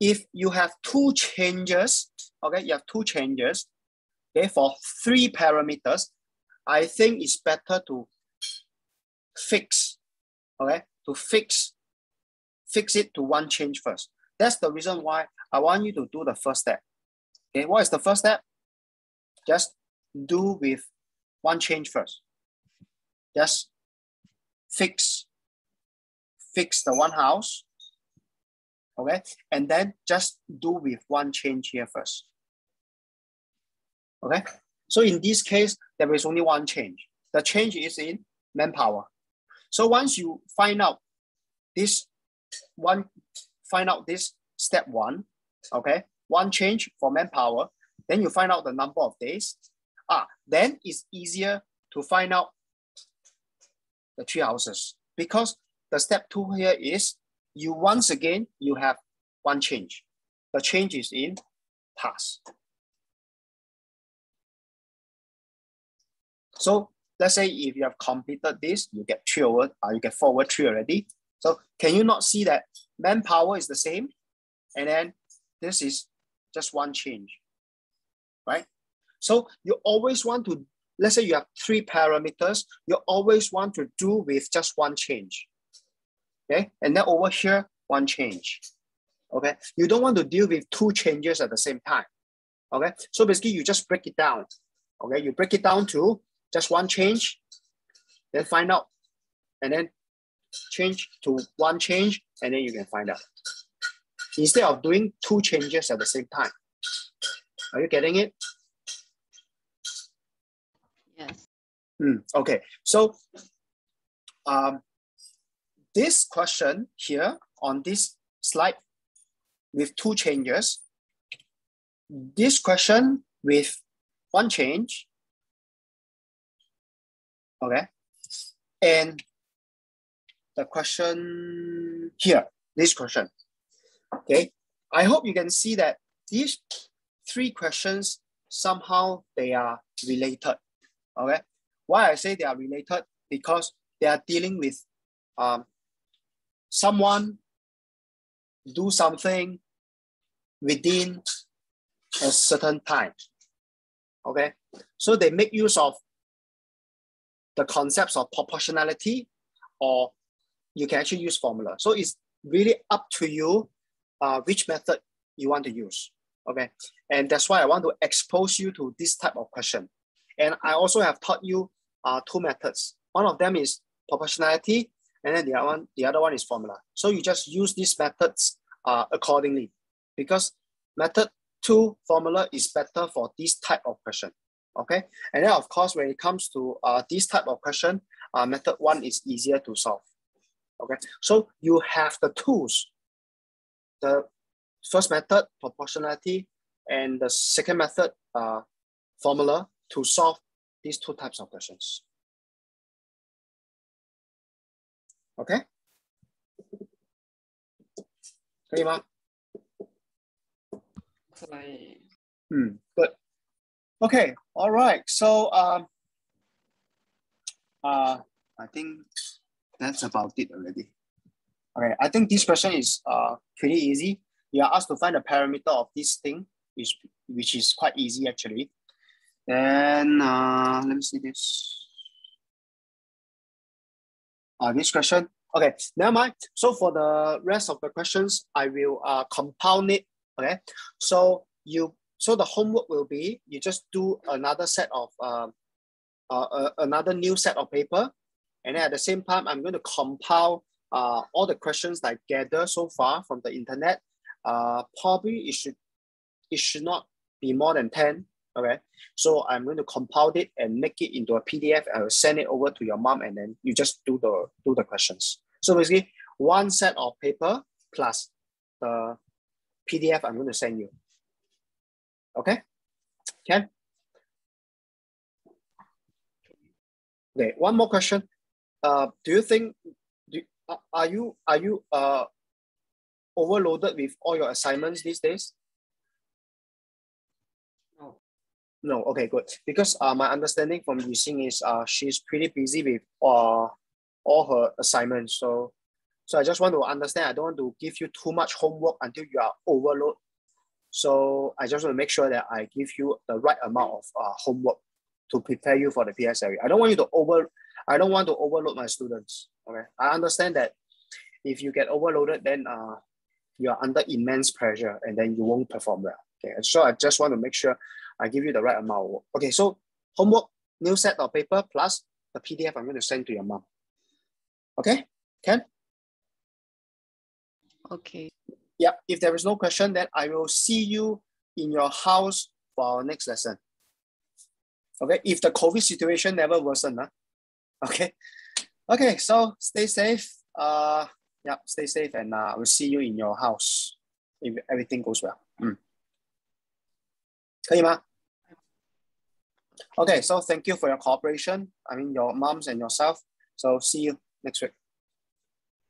if you have two changes, okay, you have two changes, For three parameters, I think it's better to fix, okay, to fix, fix it to one change first. That's the reason why I want you to do the first step. Okay, what is the first step? Just do with one change first. Just fix, fix the one house, okay? And then just do with one change here first. Okay, so in this case, there is only one change. The change is in manpower. So once you find out this one, find out this step one, okay, one change for manpower, then you find out the number of days. Ah, then it's easier to find out the three houses because the step two here is you once again, you have one change. The change is in task. So let's say if you have completed this, you get three over, uh, you get over three already. So can you not see that manpower is the same? And then this is just one change, right? So you always want to let's say you have three parameters, you always want to do with just one change. Okay, and then over here, one change. Okay, you don't want to deal with two changes at the same time. Okay, so basically you just break it down. Okay, you break it down to just one change, then find out, and then change to one change, and then you can find out. Instead of doing two changes at the same time. Are you getting it? Yes. Mm, okay, so um, this question here on this slide with two changes, this question with one change, okay, and the question here, this question, okay. I hope you can see that these three questions, somehow they are related, okay. Why I say they are related? Because they are dealing with um, someone do something within a certain time. Okay, so they make use of the concepts of proportionality, or you can actually use formula. So it's really up to you uh, which method you want to use. Okay, and that's why I want to expose you to this type of question. And I also have taught you uh, two methods. One of them is proportionality, and then the other one, the other one is formula. So you just use these methods uh, accordingly, because method two formula is better for this type of question Okay, and then of course when it comes to uh, this type of question, uh, method one is easier to solve. Okay, so you have the tools. The first method proportionality, and the second method uh, formula to solve these two types of questions. Okay? 可以吗？可以。Hmm, good. Okay, all right. So um, uh, I think that's about it already. Okay, I think this question is uh, pretty easy. You are asked to find the parameter of this thing, which, which is quite easy actually. Then uh, let me see this. Uh, this question. Okay, never mind. So for the rest of the questions, I will uh, compound it. Okay, so you so the homework will be you just do another set of uh, uh, uh, another new set of paper, and then at the same time, I'm going to compile uh, all the questions I gather so far from the internet. Uh, probably it should it should not be more than ten Okay, so I'm going to compile it and make it into a PDF. I will send it over to your mom, and then you just do the do the questions. So basically, one set of paper plus the PDF I'm going to send you. Okay, Ken. Okay, one more question. Uh, do you think do, are you are you uh overloaded with all your assignments these days? No, No. okay, good. Because uh, my understanding from Yixing is uh, she's pretty busy with uh, all her assignments. So, so I just want to understand. I don't want to give you too much homework until you are overload. So I just want to make sure that I give you the right amount of uh, homework to prepare you for the PSLE. I don't want you to over. I don't want to overload my students. Okay, I understand that if you get overloaded, then uh, you are under immense pressure, and then you won't perform well. Okay, so I just want to make sure I give you the right amount of work. Okay, so homework, new set of paper plus the PDF I'm going to send to your mom. Okay, Ken? Okay. Yeah, if there is no question, then I will see you in your house for our next lesson. Okay, if the COVID situation never worsen, huh? okay. Okay, so stay safe. Uh, yeah, stay safe and uh, we'll see you in your house if everything goes well. Mm. 可以吗？Okay, so thank you for your cooperation. I mean, your moms and yourself. So see you next week.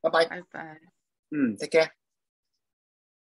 Bye bye. Bye bye. Mm, take care.